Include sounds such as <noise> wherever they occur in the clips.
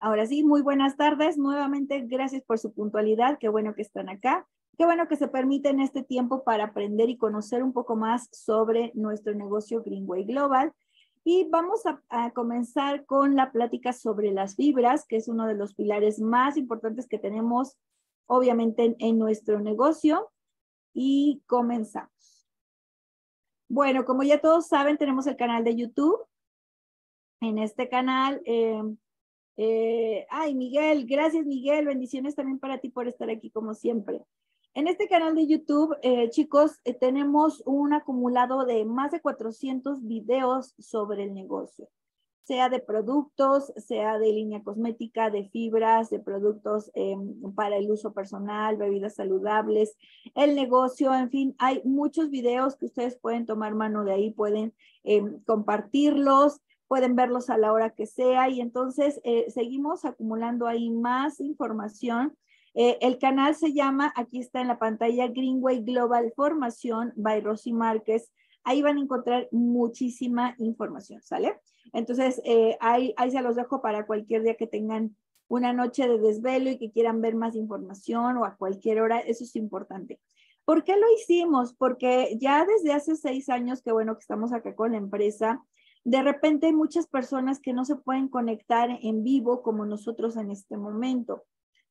Ahora sí, muy buenas tardes. Nuevamente, gracias por su puntualidad. Qué bueno que están acá. Qué bueno que se permiten este tiempo para aprender y conocer un poco más sobre nuestro negocio Greenway Global. Y vamos a, comenzar con la plática sobre las fibras, que es uno de los pilares más importantes que tenemos, obviamente, en, nuestro negocio. Y comenzamos. Bueno, como ya todos saben, tenemos el canal de YouTube. En este canal eh, eh, ay, Miguel, gracias Miguel, bendiciones también para ti por estar aquí como siempre. En este canal de YouTube, eh, chicos, eh, tenemos un acumulado de más de 400 videos sobre el negocio, sea de productos, sea de línea cosmética, de fibras, de productos para el uso personal, bebidas saludables, el negocio, en fin, hay muchos videos que ustedes pueden tomar mano de ahí, pueden compartirlos pueden verlos a la hora que sea y entonces eh, seguimos acumulando ahí más información. Eh, el canal se llama, aquí está en la pantalla, Greenway Global Formación by Rosy Márquez. Ahí van a encontrar muchísima información, ¿sale? Entonces, eh, ahí, ahí se los dejo para cualquier día que tengan una noche de desvelo y que quieran ver más información o a cualquier hora, eso es importante. ¿Por qué lo hicimos? Porque ya desde hace seis años, que bueno que estamos acá con la empresa, de repente hay muchas personas que no se pueden conectar en vivo como nosotros en este momento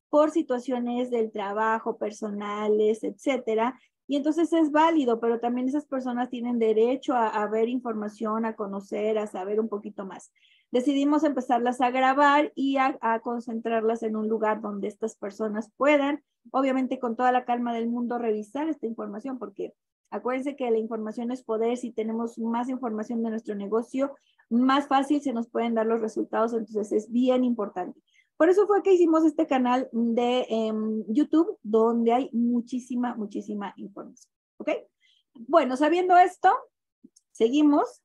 por situaciones del trabajo, personales, etcétera. Y entonces es válido, pero también esas personas tienen derecho a, ver información, a conocer, a saber un poquito más. Decidimos empezarlas a grabar y a, a concentrarlas en un lugar donde estas personas puedan, obviamente con toda la calma del mundo, revisar esta información, porque Acuérdense que la información es poder. Si tenemos más información de nuestro negocio, más fácil se nos pueden dar los resultados. Entonces es bien importante. Por eso fue que hicimos este canal de em, YouTube donde hay muchísima, muchísima información. ¿Ok? Bueno, sabiendo esto, seguimos.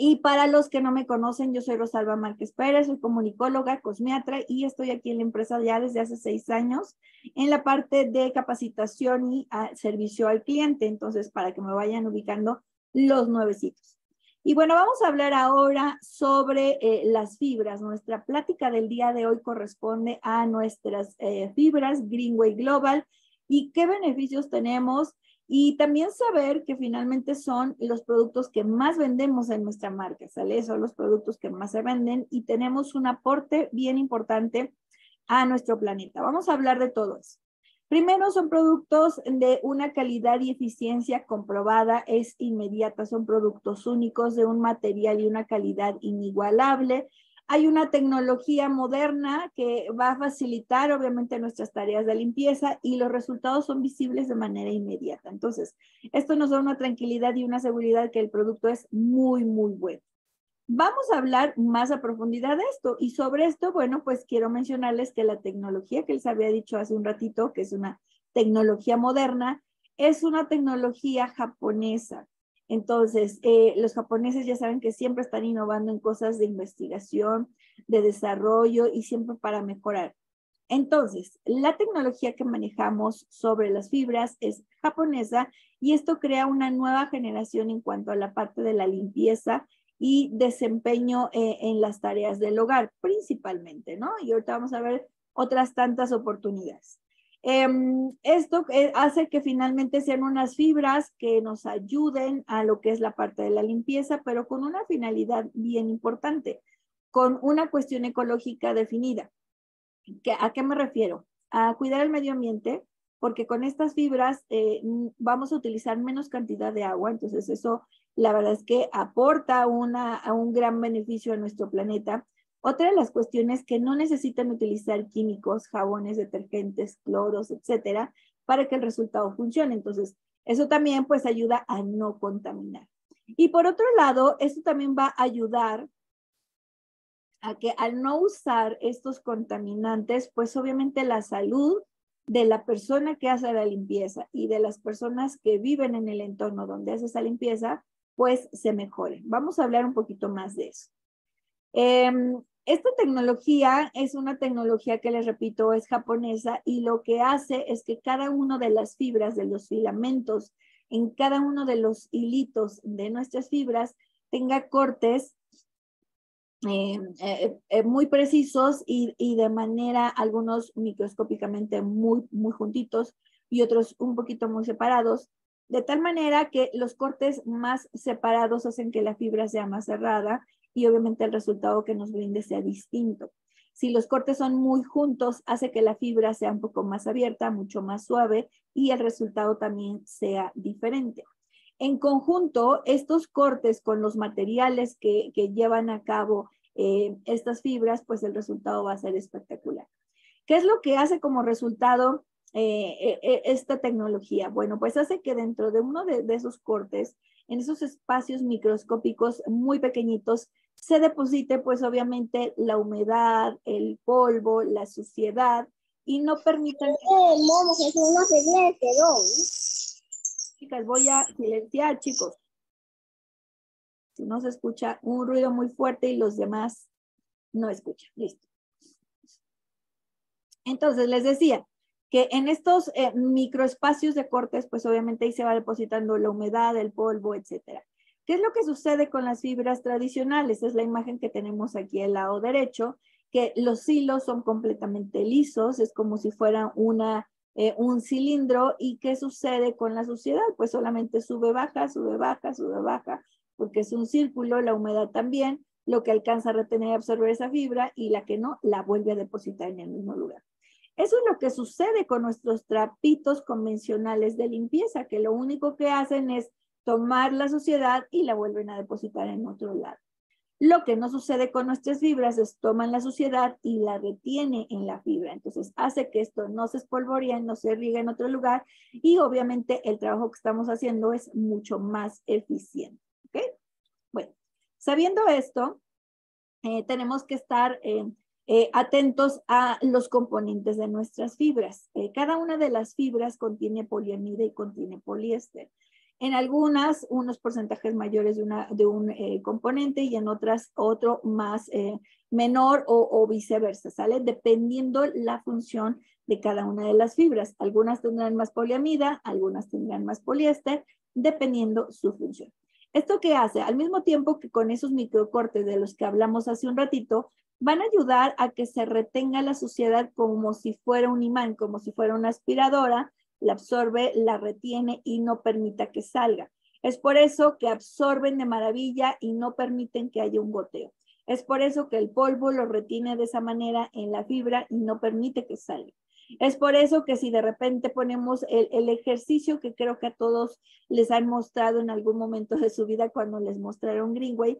Y para los que no me conocen, yo soy Rosalba Márquez Pérez, soy comunicóloga, cosmiatra y estoy aquí en la empresa ya desde hace seis años en la parte de capacitación y ah, servicio al cliente. Entonces, para que me vayan ubicando los nuevecitos. Y bueno, vamos a hablar ahora sobre eh, las fibras. Nuestra plática del día de hoy corresponde a nuestras eh, fibras Greenway Global y qué beneficios tenemos y también saber que finalmente son los productos que más vendemos en nuestra marca, ¿sale? Son los productos que más se venden y tenemos un aporte bien importante a nuestro planeta. Vamos a hablar de todo eso. Primero, son productos de una calidad y eficiencia comprobada, es inmediata, son productos únicos de un material y una calidad inigualable, hay una tecnología moderna que va a facilitar obviamente nuestras tareas de limpieza y los resultados son visibles de manera inmediata. Entonces, esto nos da una tranquilidad y una seguridad que el producto es muy, muy bueno. Vamos a hablar más a profundidad de esto y sobre esto, bueno, pues quiero mencionarles que la tecnología que les había dicho hace un ratito, que es una tecnología moderna, es una tecnología japonesa. Entonces, eh, los japoneses ya saben que siempre están innovando en cosas de investigación, de desarrollo y siempre para mejorar. Entonces, la tecnología que manejamos sobre las fibras es japonesa y esto crea una nueva generación en cuanto a la parte de la limpieza y desempeño eh, en las tareas del hogar, principalmente, ¿no? Y ahorita vamos a ver otras tantas oportunidades. Em, esto eh, hace que finalmente sean unas fibras que nos ayuden a lo que es la parte de la limpieza, pero con una finalidad bien importante, con una cuestión ecológica definida. ¿A qué me refiero? A cuidar el medio ambiente, porque con estas fibras eh, vamos a utilizar menos cantidad de agua, entonces eso la verdad es que aporta una, un gran beneficio a nuestro planeta otra de las cuestiones que no necesitan utilizar químicos, jabones, detergentes, cloros, etcétera, para que el resultado funcione. Entonces, eso también pues ayuda a no contaminar. Y por otro lado, esto también va a ayudar a que al no usar estos contaminantes, pues obviamente la salud de la persona que hace la limpieza y de las personas que viven en el entorno donde hace esa limpieza, pues se mejore. Vamos a hablar un poquito más de eso. Em, esta tecnología es una tecnología que les repito es japonesa y lo que hace es que cada una de las fibras de los filamentos en cada uno de los hilitos de nuestras fibras tenga cortes eh, eh, eh, muy precisos y, y, de manera, algunos microscópicamente muy, muy juntitos y otros un poquito muy separados, de tal manera que los cortes más separados hacen que la fibra sea más cerrada y obviamente el resultado que nos brinde sea distinto. Si los cortes son muy juntos, hace que la fibra sea un poco más abierta, mucho más suave y el resultado también sea diferente. En conjunto, estos cortes con los materiales que, llevan a cabo eh, estas fibras, pues el resultado va a ser espectacular. ¿Qué es lo que hace como resultado eh, eh, esta tecnología? Bueno, pues hace que dentro de uno de, esos cortes, en esos espacios microscópicos muy pequeñitos, se deposite pues obviamente la humedad, el polvo, la suciedad y no permitan... Chicas, voy a silenciar, chicos. Si no se escucha un ruido muy fuerte y los demás no escuchan. Listo. Entonces, les decía que en estos eh, microespacios de cortes, pues obviamente ahí se va depositando la humedad, el polvo, etcétera. ¿Qué es lo que sucede con las fibras tradicionales? Es la imagen que tenemos aquí al lado derecho, que los hilos son completamente lisos, es como si fuera una eh, un cilindro y qué sucede con la suciedad, pues solamente sube, baja, sube, baja, sube, baja, porque es un círculo, la humedad también, lo que alcanza a retener y absorber esa fibra y la que no, la vuelve a depositar en el mismo lugar. Eso es lo que sucede con nuestros trapitos convencionales de limpieza, que lo único que hacen es tomar la suciedad y la vuelven a depositar en otro lado. Lo que no sucede con nuestras fibras es toman la suciedad y la retiene en la fibra. Entonces hace que esto no se espolvoree, no se riega en otro lugar y obviamente el trabajo que estamos haciendo es mucho más eficiente. ¿Ok? Bueno, sabiendo esto, eh, tenemos que estar eh, eh, atentos a los componentes de nuestras fibras. cada una de las fibras contiene poliamida y contiene poliéster. En algunas, unos porcentajes mayores de, una, un eh, componente y en otras otro más eh, menor o, o, viceversa, ¿sale? Dependiendo la función de cada una de las fibras. Algunas tendrán más poliamida, algunas tendrán más poliéster, dependiendo su función. ¿Esto qué hace? Al mismo tiempo que con esos microcortes de los que hablamos hace un ratito, van a ayudar a que se retenga la suciedad como si fuera un imán, como si fuera una aspiradora, la absorbe, la retiene y no permita que salga. Es por eso que absorben de maravilla y no permiten que haya un goteo. Es por eso que el polvo lo retiene de esa manera en la fibra y no permite que salga. Es por eso que si de repente ponemos el, ejercicio que creo que a todos les han mostrado en algún momento de su vida cuando les mostraron Greenway,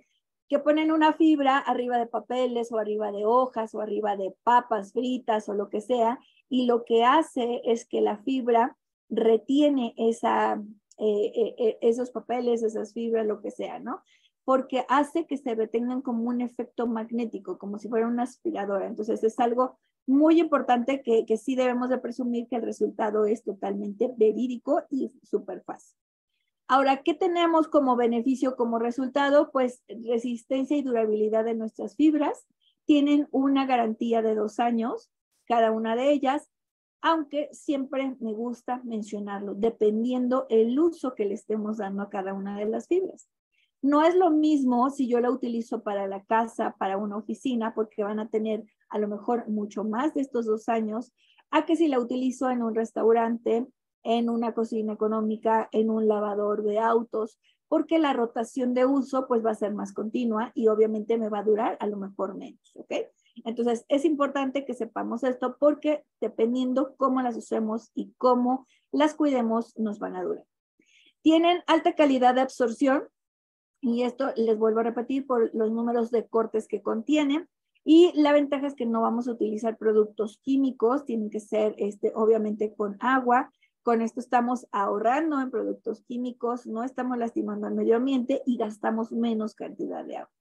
que ponen una fibra arriba de papeles o arriba de hojas o arriba de papas fritas o lo que sea, y lo que hace es que la fibra retiene esa, eh, eh, eh, esos papeles, esas fibras, lo que sea, ¿no? Porque hace que se retengan como un efecto magnético, como si fuera una aspiradora. Entonces es algo muy importante que, que sí debemos de presumir que el resultado es totalmente verídico y súper fácil. Ahora, ¿qué tenemos como beneficio, como resultado? Pues resistencia y durabilidad de nuestras fibras. Tienen una garantía de dos años, cada una de ellas, aunque siempre me gusta mencionarlo, dependiendo el uso que le estemos dando a cada una de las fibras. No es lo mismo si yo la utilizo para la casa, para una oficina, porque van a tener a lo mejor mucho más de estos dos años, a que si la utilizo en un restaurante, en una cocina económica, en un lavador de autos, porque la rotación de uso pues va a ser más continua y obviamente me va a durar a lo mejor menos, ¿ok? Entonces es importante que sepamos esto porque dependiendo cómo las usemos y cómo las cuidemos, nos van a durar. Tienen alta calidad de absorción y esto les vuelvo a repetir por los números de cortes que contienen. Y la ventaja es que no vamos a utilizar productos químicos, tienen que ser este, obviamente con agua, con esto estamos ahorrando en productos químicos, no estamos lastimando al medio ambiente y gastamos menos cantidad de agua.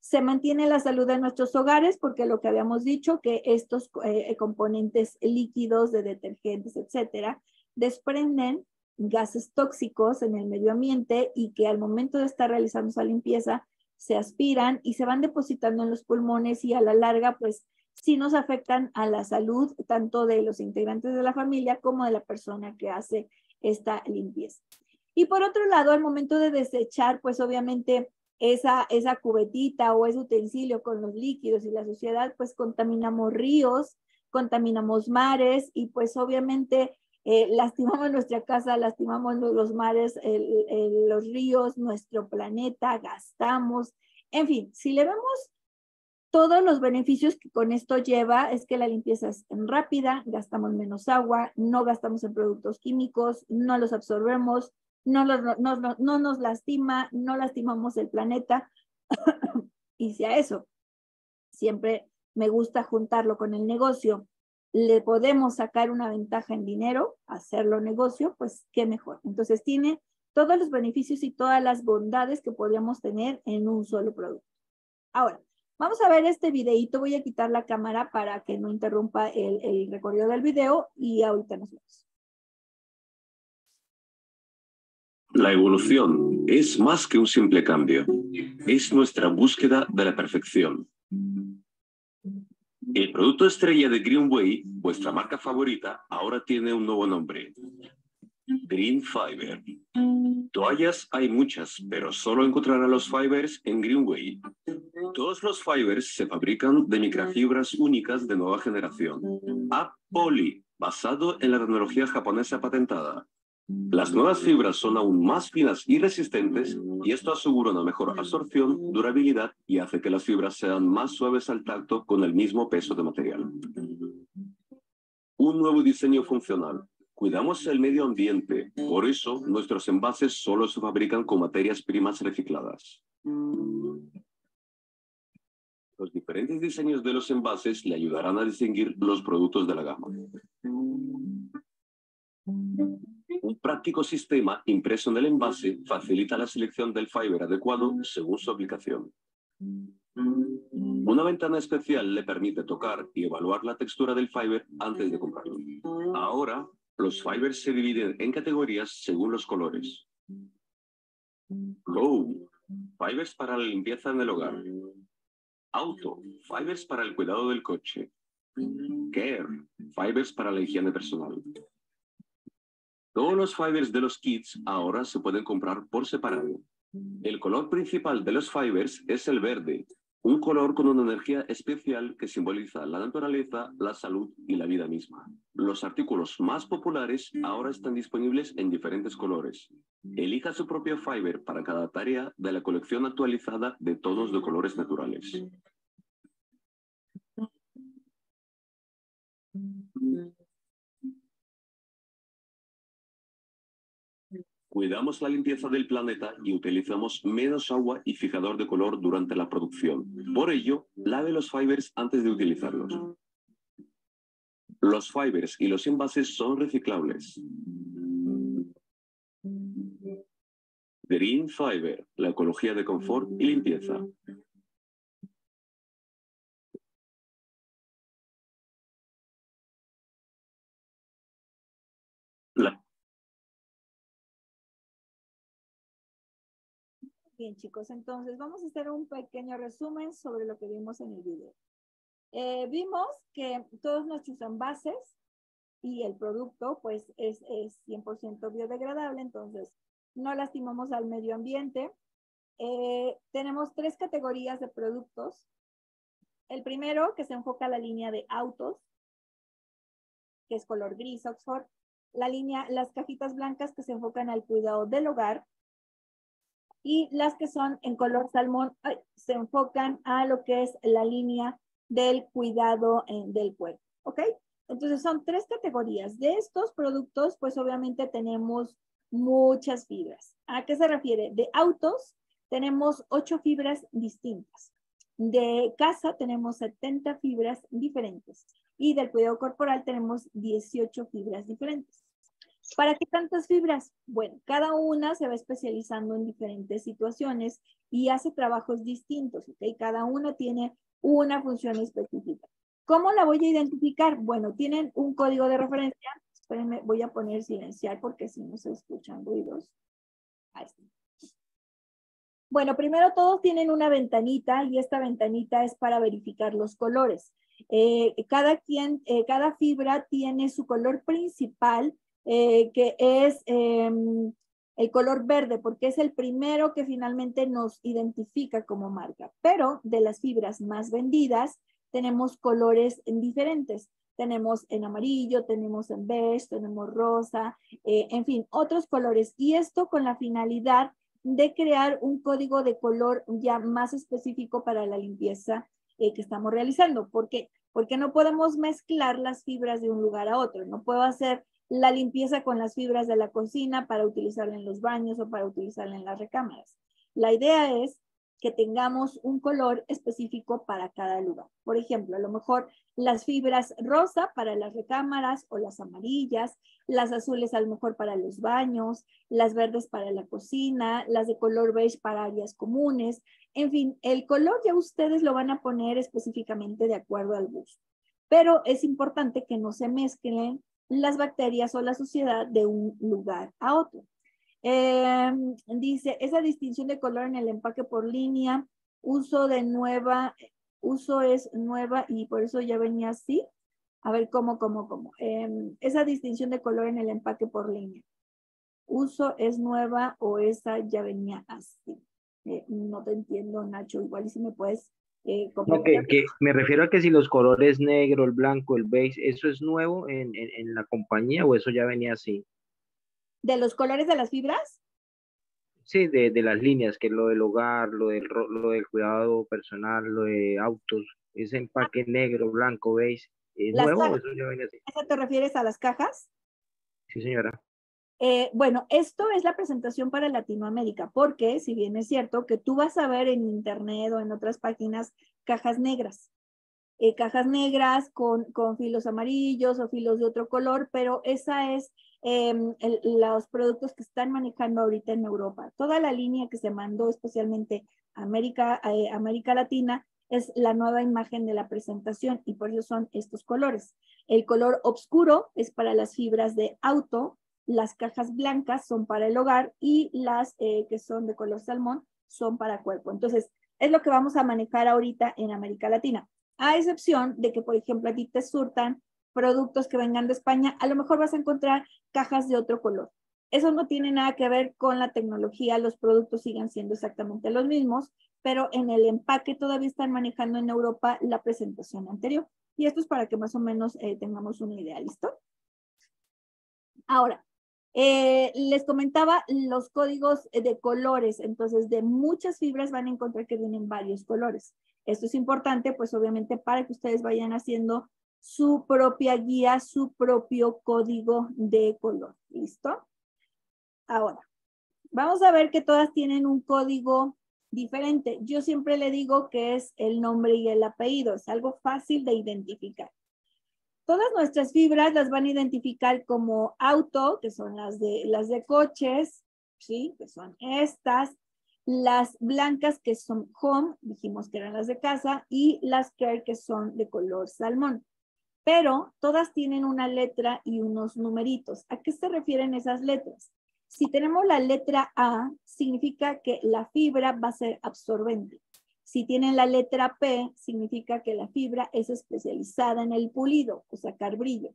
Se mantiene la salud de nuestros hogares porque lo que habíamos dicho, que estos eh, componentes líquidos de detergentes, etcétera, desprenden gases tóxicos en el medio ambiente y que al momento de estar realizando esa limpieza se aspiran y se van depositando en los pulmones y a la larga pues sí nos afectan a la salud tanto de los integrantes de la familia como de la persona que hace esta limpieza. Y por otro lado, al momento de desechar, pues obviamente esa, esa cubetita o ese utensilio con los líquidos y la suciedad, pues contaminamos ríos, contaminamos mares y pues obviamente eh, lastimamos nuestra casa, lastimamos los mares, los ríos, nuestro planeta, gastamos, en fin, si le vemos todos los beneficios que con esto lleva es que la limpieza es rápida, gastamos menos agua, no gastamos en productos químicos, no los absorbemos, no, no nos lastima, no lastimamos el planeta. <coughs> y si a eso siempre me gusta juntarlo con el negocio, le podemos sacar una ventaja en dinero, hacerlo negocio, pues qué mejor. Entonces tiene todos los beneficios y todas las bondades que podríamos tener en un solo producto. Ahora, vamos a ver este videito. Voy a quitar la cámara para que no interrumpa el, el recorrido del video y ahorita nos vemos. La evolución es más que un simple cambio. Es nuestra búsqueda de la perfección. El producto estrella de Greenway, vuestra marca favorita, ahora tiene un nuevo nombre. Green Fiber. Toallas hay muchas, pero solo encontrarás los fibers en Greenway. Todos los fibers se fabrican de microfibras únicas de nueva generación. A-Poly, basado en la tecnología japonesa patentada. Las nuevas fibras son aún más finas y resistentes y esto asegura una mejor absorción, durabilidad y hace que las fibras sean más suaves al tacto con el mismo peso de material. Un nuevo diseño funcional. Cuidamos el medio ambiente, por eso nuestros envases solo se fabrican con materias primas recicladas. Los diferentes diseños de los envases le ayudarán a distinguir los productos de la gama. Un práctico sistema impreso en el envase facilita la selección del fiber adecuado según su aplicación. Una ventana especial le permite tocar y evaluar la textura del fiber antes de comprarlo. Ahora, los fibers se dividen en categorías según los colores. Low, fibers para la limpieza en el hogar. Auto, fibers para el cuidado del coche. Care, fibers para la higiene personal. Todos los fibers de los kits ahora se pueden comprar por separado. El color principal de los fibers es el verde, un color con una energía especial que simboliza la naturaleza, la salud y la vida misma. Los artículos más populares ahora están disponibles en diferentes colores. Elija su propio fiber para cada tarea de la colección actualizada de tonos de colores naturales. Cuidamos la limpieza del planeta y utilizamos menos agua y fijador de color durante la producción. Por ello, lave los fibers antes de utilizarlos. Los fibers y los envases son reciclables. Green Fiber, la ecología de confort y limpieza. Bien, chicos, entonces vamos a hacer un pequeño resumen sobre lo que vimos en el video. Eh, vimos que todos nuestros envases y el producto, pues, es, es 100% biodegradable, entonces no lastimamos al medio ambiente. Eh, tenemos tres categorías de productos. El primero, que se enfoca a la línea de autos, que es color gris Oxford. La línea, las cajitas blancas que se enfocan al cuidado del hogar y las que son en color salmón se enfocan a lo que es la línea del cuidado del cuerpo, ¿ok? Entonces son tres categorías. De estos productos, pues obviamente tenemos muchas fibras. ¿A qué se refiere? De autos tenemos ocho fibras distintas. De casa tenemos 70 fibras diferentes. Y del cuidado corporal tenemos 18 fibras diferentes. ¿Para qué tantas fibras? Bueno, cada una se va especializando en diferentes situaciones y hace trabajos distintos, ¿ok? Cada una tiene una función específica. ¿Cómo la voy a identificar? Bueno, tienen un código de referencia. Espérenme, voy a poner silenciar porque si no se escuchan ruidos. Bueno, primero todos tienen una ventanita y esta ventanita es para verificar los colores. Eh, cada, quien, eh, cada fibra tiene su color principal eh, que es em, el color verde, porque es el primero que finalmente nos identifica como marca. Pero de las fibras más vendidas, tenemos colores diferentes. Tenemos en amarillo, tenemos en beige, tenemos rosa, eh, en fin, otros colores. Y esto con la finalidad de crear un código de color ya más específico para la limpieza eh, que estamos realizando. ¿Por qué? Porque no podemos mezclar las fibras de un lugar a otro. No puedo hacer la limpieza con las fibras de la cocina para utilizarla en los baños o para utilizarla en las recámaras. La idea es que tengamos un color específico para cada lugar. Por ejemplo, a lo mejor las fibras rosa para las recámaras o las amarillas, las azules a lo mejor para los baños, las verdes para la cocina, las de color beige para áreas comunes. En fin, el color ya ustedes lo van a poner específicamente de acuerdo al gusto. Pero es importante que no se mezclen las bacterias o la suciedad de un lugar a otro. Em, dice, esa distinción de color en el empaque por línea, uso de nueva, uso es nueva y por eso ya venía así. A ver, ¿cómo, cómo, cómo? Em, esa distinción de color en el empaque por línea. Uso es nueva o esa ya venía así. Eh, no te entiendo, Nacho. Igual si me puedes eh, que, me refiero a que si los colores negro, el blanco, el beige, ¿eso es nuevo en, en, la compañía o eso ya venía así? ¿De los colores de las fibras? Sí, de, de las líneas, que es lo del hogar, lo del, lo del cuidado personal, lo de autos, ese empaque ah. negro, blanco, beige, ¿es nuevo o eso ya venía así? ¿Eso te refieres a las cajas? Sí, señora. Eh, bueno, esto es la presentación para Latinoamérica, porque si bien es cierto que tú vas a ver en internet o en otras páginas cajas negras, eh, cajas negras con, con, filos amarillos o filos de otro color, pero esa es em, los productos que están manejando ahorita en Europa. Toda la línea que se mandó especialmente América, eh, América Latina es la nueva imagen de la presentación y por eso son estos colores. El color oscuro es para las fibras de auto, las cajas blancas son para el hogar y las eh, que son de color salmón son para cuerpo. Entonces, es lo que vamos a manejar ahorita en América Latina. A excepción de que, por ejemplo, a ti te surtan productos que vengan de España, a lo mejor vas a encontrar cajas de otro color. Eso no tiene nada que ver con la tecnología, los productos siguen siendo exactamente los mismos, pero en el empaque todavía están manejando en Europa la presentación anterior. Y esto es para que más o menos eh, tengamos una idea, ¿listo? Ahora, eh, les comentaba los códigos de colores, entonces de muchas fibras van a encontrar que vienen varios colores. Esto es importante, pues obviamente para que ustedes vayan haciendo su propia guía, su propio código de color. ¿Listo? Ahora, vamos a ver que todas tienen un código diferente. Yo siempre le digo que es el nombre y el apellido, es algo fácil de identificar. Todas nuestras fibras las van a identificar como auto, que son las de, las de coches, ¿sí? Que son estas. Las blancas, que son home, dijimos que eran las de casa, y las care, que son de color salmón. Pero todas tienen una letra y unos numeritos. ¿A qué se refieren esas letras? Si tenemos la letra A, significa que la fibra va a ser absorbente. Si tienen la letra P, significa que la fibra es especializada en el pulido o sacar brillo.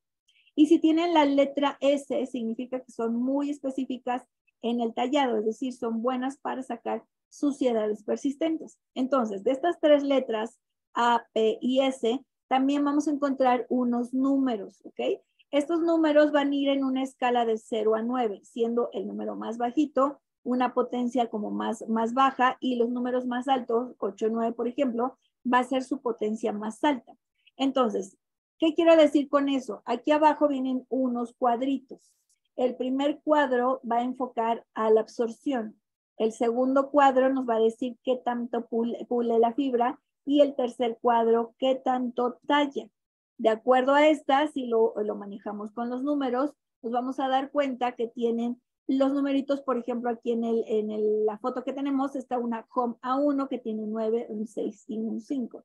Y si tienen la letra S, significa que son muy específicas en el tallado, es decir, son buenas para sacar suciedades persistentes. Entonces, de estas tres letras, A, P y S, también vamos a encontrar unos números, ¿ok? Estos números van a ir en una escala de 0 a 9, siendo el número más bajito una potencia como más, más baja y los números más altos, 8, 9 por ejemplo, va a ser su potencia más alta. Entonces, ¿qué quiero decir con eso? Aquí abajo vienen unos cuadritos. El primer cuadro va a enfocar a la absorción. El segundo cuadro nos va a decir qué tanto pule, la fibra y el tercer cuadro qué tanto talla. De acuerdo a esta, si lo, lo manejamos con los números, nos vamos a dar cuenta que tienen los numeritos, por ejemplo, aquí en, el, en la foto que tenemos está una home A1 que tiene un 9, un 6 y un 5.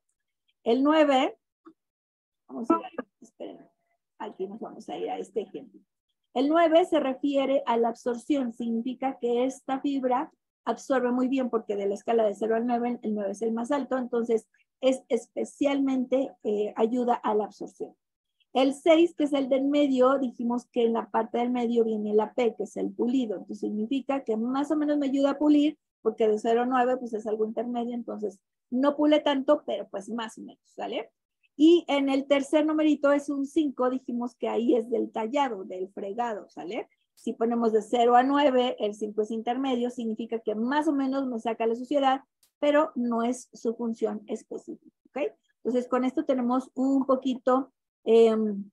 El 9, vamos a ir, esperen, aquí nos vamos a ir a este ejemplo. El 9 se refiere a la absorción, significa que esta fibra absorbe muy bien porque de la escala de 0 al 9, el 9 es el más alto, entonces es especialmente eh, ayuda a la absorción. El 6, que es el del medio, dijimos que en la parte del medio viene la P, que es el pulido. Entonces significa que más o menos me ayuda a pulir, porque de 0 a 9 pues es algo intermedio, entonces no pule tanto, pero pues más o menos, ¿sale? Y en el tercer numerito es un 5, dijimos que ahí es del tallado, del fregado, ¿sale? Si ponemos de 0 a 9, el 5 es intermedio, significa que más o menos me saca la suciedad, pero no es su función específica, ¿ok? Entonces con esto tenemos un poquito Em,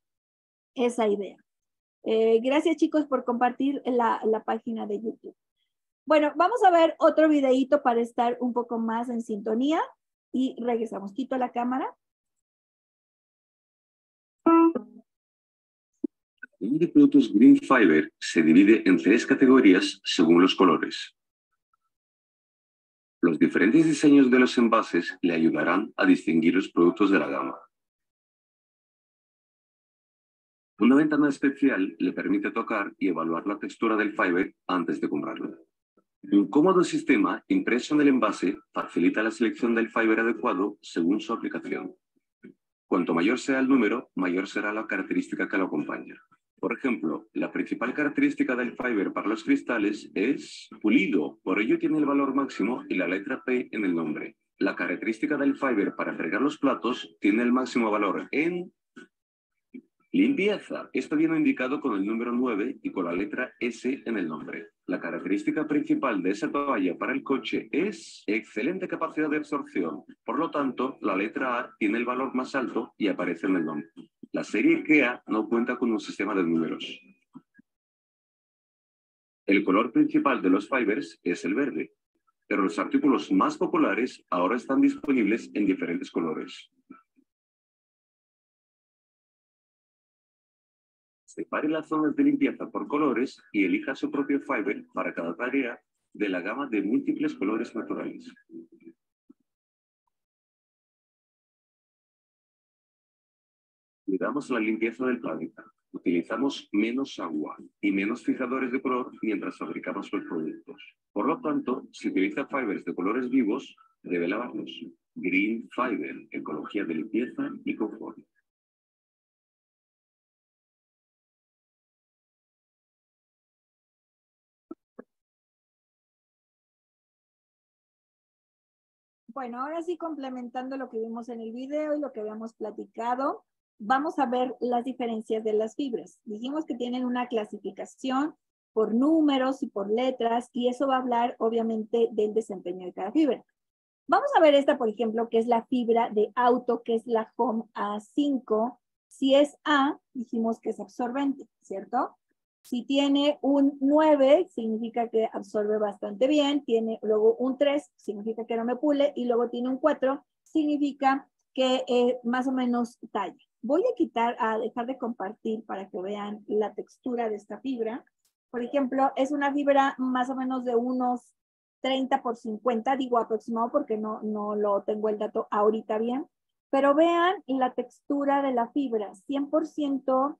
esa idea. Eh, gracias chicos por compartir la, la, página de YouTube. Bueno, vamos a ver otro videíto para estar un poco más en sintonía y regresamos. Quito la cámara. El de productos Green Fiber se divide en tres categorías según los colores. Los diferentes diseños de los envases le ayudarán a distinguir los productos de la gama. Una ventana especial le permite tocar y evaluar la textura del fiber antes de comprarlo. Un cómodo sistema impreso en el envase facilita la selección del fiber adecuado según su aplicación. Cuanto mayor sea el número, mayor será la característica que lo acompaña. Por ejemplo, la principal característica del fiber para los cristales es pulido, por ello tiene el valor máximo y la letra P en el nombre. La característica del fiber para fregar los platos tiene el máximo valor en Limpieza. Esto viene indicado con el número 9 y con la letra S en el nombre. La característica principal de esa toalla para el coche es excelente capacidad de absorción. Por lo tanto, la letra A tiene el valor más alto y aparece en el nombre. La serie IKEA no cuenta con un sistema de números. El color principal de los fibers es el verde, pero los artículos más populares ahora están disponibles en diferentes colores. Separe las zonas de limpieza por colores y elija su propio fiber para cada tarea de la gama de múltiples colores naturales. Cuidamos la limpieza del planeta. Utilizamos menos agua y menos fijadores de color mientras fabricamos los productos. Por lo tanto, si utiliza fibers de colores vivos, debe lavarlos. Green Fiber, ecología de limpieza y confort. Bueno, ahora sí complementando lo que vimos en el video y lo que habíamos platicado, vamos a ver las diferencias de las fibras. Dijimos que tienen una clasificación por números y por letras y eso va a hablar obviamente del desempeño de cada fibra. Vamos a ver esta, por ejemplo, que es la fibra de auto, que es la Home A5. Si es A, dijimos que es absorbente, ¿cierto? Si tiene un 9, significa que absorbe bastante bien. Tiene luego un 3, significa que no me pule. Y luego tiene un 4, significa que eh, más o menos talla. Voy a quitar, a dejar de compartir para que vean la textura de esta fibra. Por ejemplo, es una fibra más o menos de unos 30 por 50, digo aproximado porque no, no lo tengo el dato ahorita bien. Pero vean la textura de la fibra, 100%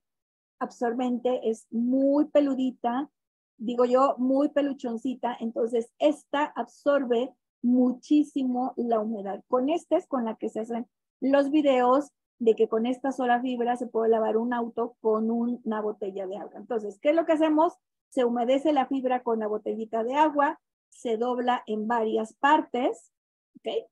absorbente, es muy peludita, digo yo, muy peluchoncita, entonces esta absorbe muchísimo la humedad. Con esta es con la que se hacen los videos de que con esta sola fibra se puede lavar un auto con una botella de agua. Entonces, ¿qué es lo que hacemos? Se humedece la fibra con la botellita de agua, se dobla en varias partes, ¿ok?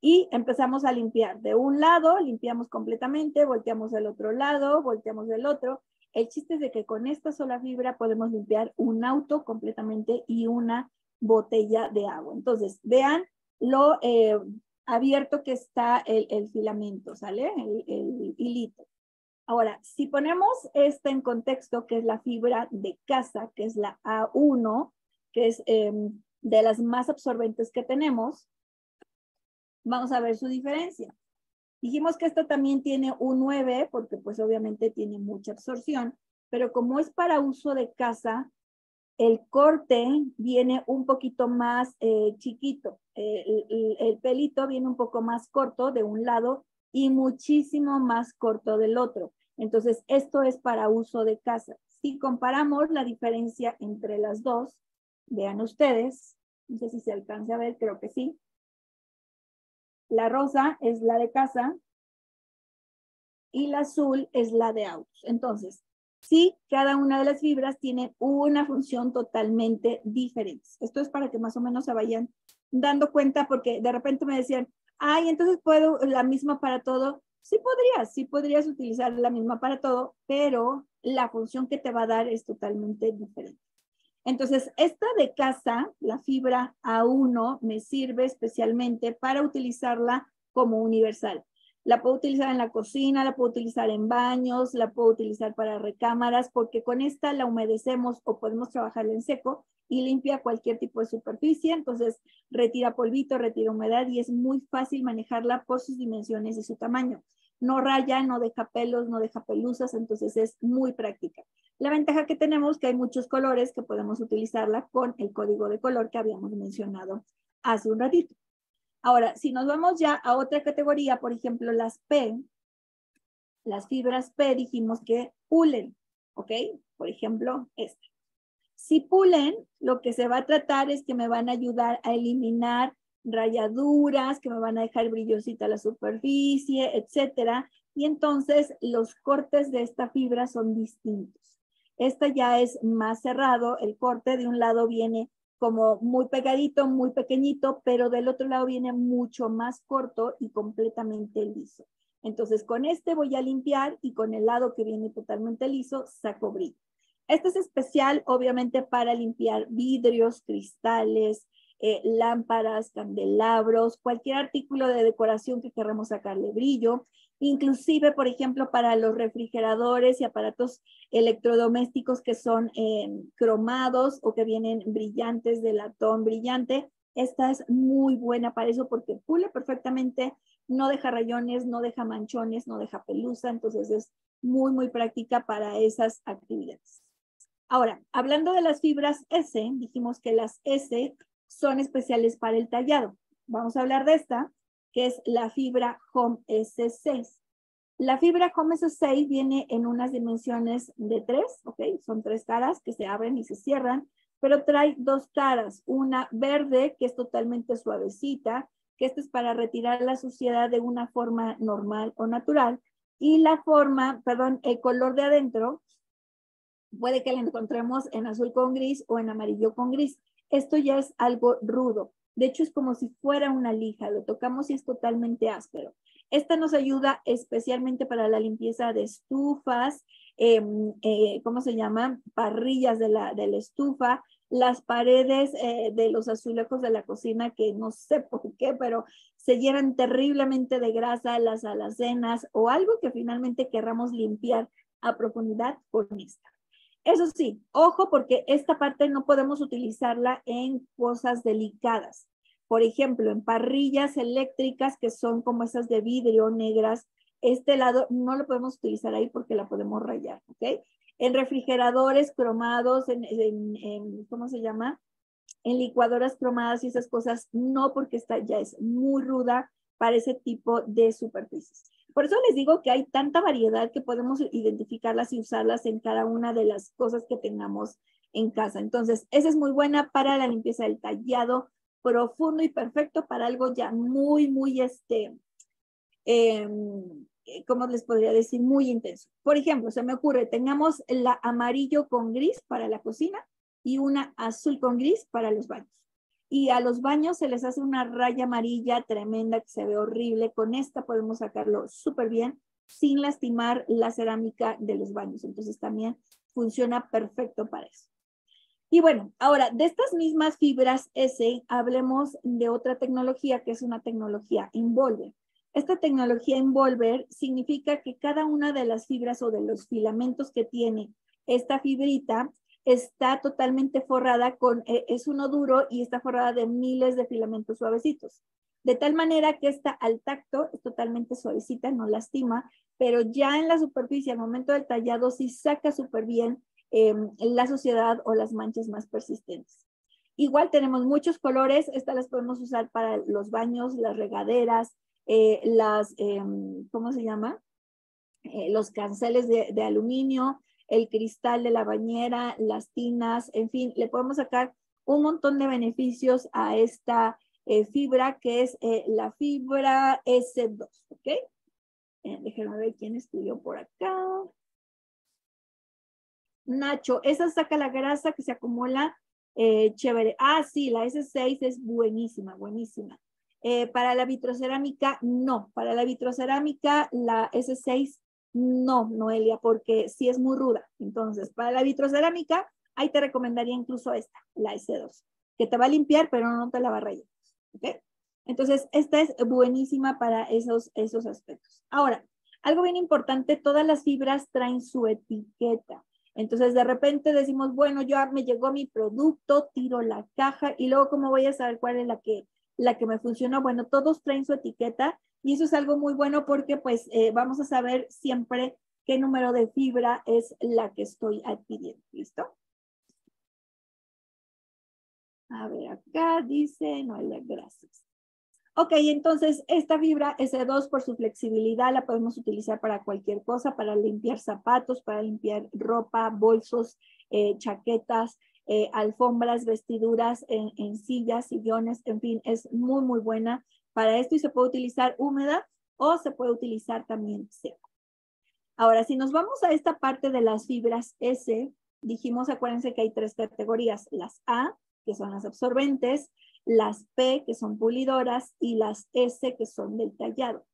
Y empezamos a limpiar. De un lado, limpiamos completamente, volteamos del otro lado, volteamos del otro. El chiste es de que con esta sola fibra podemos limpiar un auto completamente y una botella de agua. Entonces, vean lo eh, abierto que está el, filamento, ¿sale? El, hilito. Ahora, si ponemos este en contexto, que es la fibra de casa, que es la A1, que es em, de las más absorbentes que tenemos, Vamos a ver su diferencia. Dijimos que esta también tiene un 9 porque pues obviamente tiene mucha absorción, pero como es para uso de casa, el corte viene un poquito más eh, chiquito. el, el, pelito viene un poco más corto de un lado y muchísimo más corto del otro. Entonces, esto es para uso de casa. Si comparamos la diferencia entre las dos, vean ustedes, no sé si se alcance a ver, creo que sí. La rosa es la de casa y la azul es la de autos. Entonces, sí, cada una de las fibras tiene una función totalmente diferente. Esto es para que más o menos se vayan dando cuenta porque de repente me decían, ay, entonces puedo la misma para todo. Sí podrías, sí podrías utilizar la misma para todo, pero la función que te va a dar es totalmente diferente. Entonces, esta de casa, la fibra A1, me sirve especialmente para utilizarla como universal. La puedo utilizar en la cocina, la puedo utilizar en baños, la puedo utilizar para recámaras, porque con esta la humedecemos o podemos trabajarla en seco y limpia cualquier tipo de superficie. Entonces, retira polvito, retira humedad y es muy fácil manejarla por sus dimensiones y su tamaño. No raya, no deja pelos, no deja pelusas, entonces es muy práctica. La ventaja que tenemos es que hay muchos colores que podemos utilizarla con el código de color que habíamos mencionado hace un ratito. Ahora, si nos vamos ya a otra categoría, por ejemplo, las P, las fibras P dijimos que pulen, ¿ok? Por ejemplo, esta. Si pulen, lo que se va a tratar es que me van a ayudar a eliminar rayaduras, que me van a dejar brillosita la superficie, etcétera. Y entonces los cortes de esta fibra son distintos. Esta ya es más cerrado, el corte de un lado viene como muy pegadito, muy pequeñito, pero del otro lado viene mucho más corto y completamente liso. Entonces con este voy a limpiar y con el lado que viene totalmente liso saco brillo. Este es especial obviamente para limpiar vidrios, cristales, eh, lámparas, candelabros, cualquier artículo de decoración que queramos sacarle brillo inclusive, por ejemplo, para los refrigeradores y aparatos electrodomésticos que son eh, cromados o que vienen brillantes de latón brillante. Esta es muy buena para eso porque pule perfectamente, no deja rayones, no deja manchones, no deja pelusa, entonces es muy, muy práctica para esas actividades. Ahora, hablando de las fibras S, dijimos que las S son especiales para el tallado. Vamos a hablar de esta que es la fibra Home S6. La fibra Home S6 viene en unas dimensiones de tres, ¿ok? Son tres caras que se abren y se cierran, pero trae dos caras, una verde que es totalmente suavecita, que esta es para retirar la suciedad de una forma normal o natural, y la forma, perdón, el color de adentro, puede que la encontremos en azul con gris o en amarillo con gris. Esto ya es algo rudo. De hecho, es como si fuera una lija, lo tocamos y es totalmente áspero. Esta nos ayuda especialmente para la limpieza de estufas, em, eh, ¿cómo se llama? Parrillas de la, de la estufa, las paredes eh, de los azulejos de la cocina, que no sé por qué, pero se llenan terriblemente de grasa, las alacenas o algo que finalmente querramos limpiar a profundidad con esta. Eso sí, ojo porque esta parte no podemos utilizarla en cosas delicadas. Por ejemplo, en parrillas eléctricas que son como esas de vidrio negras, este lado no lo podemos utilizar ahí porque la podemos rayar, ¿ok? En refrigeradores cromados, en, ¿cómo se llama? En licuadoras cromadas y esas cosas, no porque esta ya es muy ruda para ese tipo de superficies. Por eso les digo que hay tanta variedad que podemos identificarlas y usarlas en cada una de las cosas que tengamos en casa. Entonces, esa es muy buena para la limpieza del tallado profundo y perfecto para algo ya muy, muy, este, em, ¿cómo les podría decir? Muy intenso. Por ejemplo, se me ocurre, tengamos la amarillo con gris para la cocina y una azul con gris para los baños y a los baños se les hace una raya amarilla tremenda que se ve horrible. Con esta podemos sacarlo súper bien sin lastimar la cerámica de los baños. Entonces también funciona perfecto para eso. Y bueno, ahora de estas mismas fibras S, hablemos de otra tecnología que es una tecnología Involver. Esta tecnología Involver significa que cada una de las fibras o de los filamentos que tiene esta fibrita está totalmente forrada con, eh, es uno duro y está forrada de miles de filamentos suavecitos. De tal manera que está al tacto es totalmente suavecita, no lastima, pero ya en la superficie, al momento del tallado, sí saca súper bien em, la suciedad o las manchas más persistentes. Igual tenemos muchos colores, estas las podemos usar para los baños, las regaderas, eh, las, em, ¿cómo se llama? Eh, los canceles de, de aluminio, el cristal de la bañera, las tinas, en fin, le podemos sacar un montón de beneficios a esta eh, fibra que es eh, la fibra S2, ¿ok? Eh, déjenme ver quién estudió por acá. Nacho, esa saca la grasa que se acumula chévere. Ah, sí, la S6 es buenísima, buenísima. Para la vitrocerámica, no. Para la vitrocerámica, la S6, no, Noelia, porque sí es muy ruda. Entonces, para la vitrocerámica, ahí te recomendaría incluso esta, la S2, que te va a limpiar, pero no te la va a rayar. ¿Ok? Entonces, esta es buenísima para esos, esos aspectos. Ahora, algo bien importante, todas las fibras traen su etiqueta. Entonces, de repente decimos, bueno, ya me llegó mi producto, tiro la caja y luego, ¿cómo voy a saber cuál es la que, la que me funcionó? Bueno, todos traen su etiqueta y eso es algo muy bueno porque pues eh, vamos a saber siempre qué número de fibra es la que estoy adquiriendo. ¿Listo? A ver, acá dice, no, gracias. Ok, entonces esta fibra S2 por su flexibilidad la podemos utilizar para cualquier cosa, para limpiar zapatos, para limpiar ropa, bolsos, eh, chaquetas, eh, alfombras, vestiduras en, en, sillas, sillones, en fin, es muy, muy buena para esto y se puede utilizar húmeda o se puede utilizar también seco. Ahora, si nos vamos a esta parte de las fibras S, dijimos, acuérdense que hay tres categorías, las A, que son las absorbentes, las P, que son pulidoras, y las S, que son del tallado.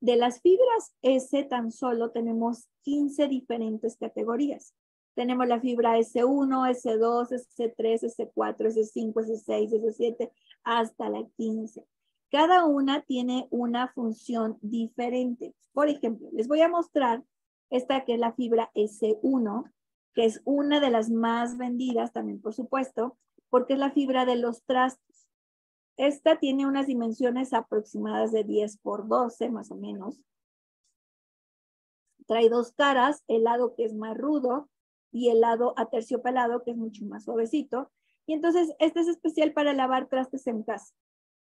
De las fibras S tan solo tenemos 15 diferentes categorías. Tenemos la fibra S1, S2, S3, S4, S5, S6, S7, hasta la 15. Cada una tiene una función diferente. Por ejemplo, les voy a mostrar esta que es la fibra S1, que es una de las más vendidas también, por supuesto, porque es la fibra de los trastos. Esta tiene unas dimensiones aproximadas de 10 por 12, más o menos. Trae dos caras, el lado que es más rudo y el lado aterciopelado, que es mucho más suavecito. Y entonces, este es especial para lavar trastes en casa.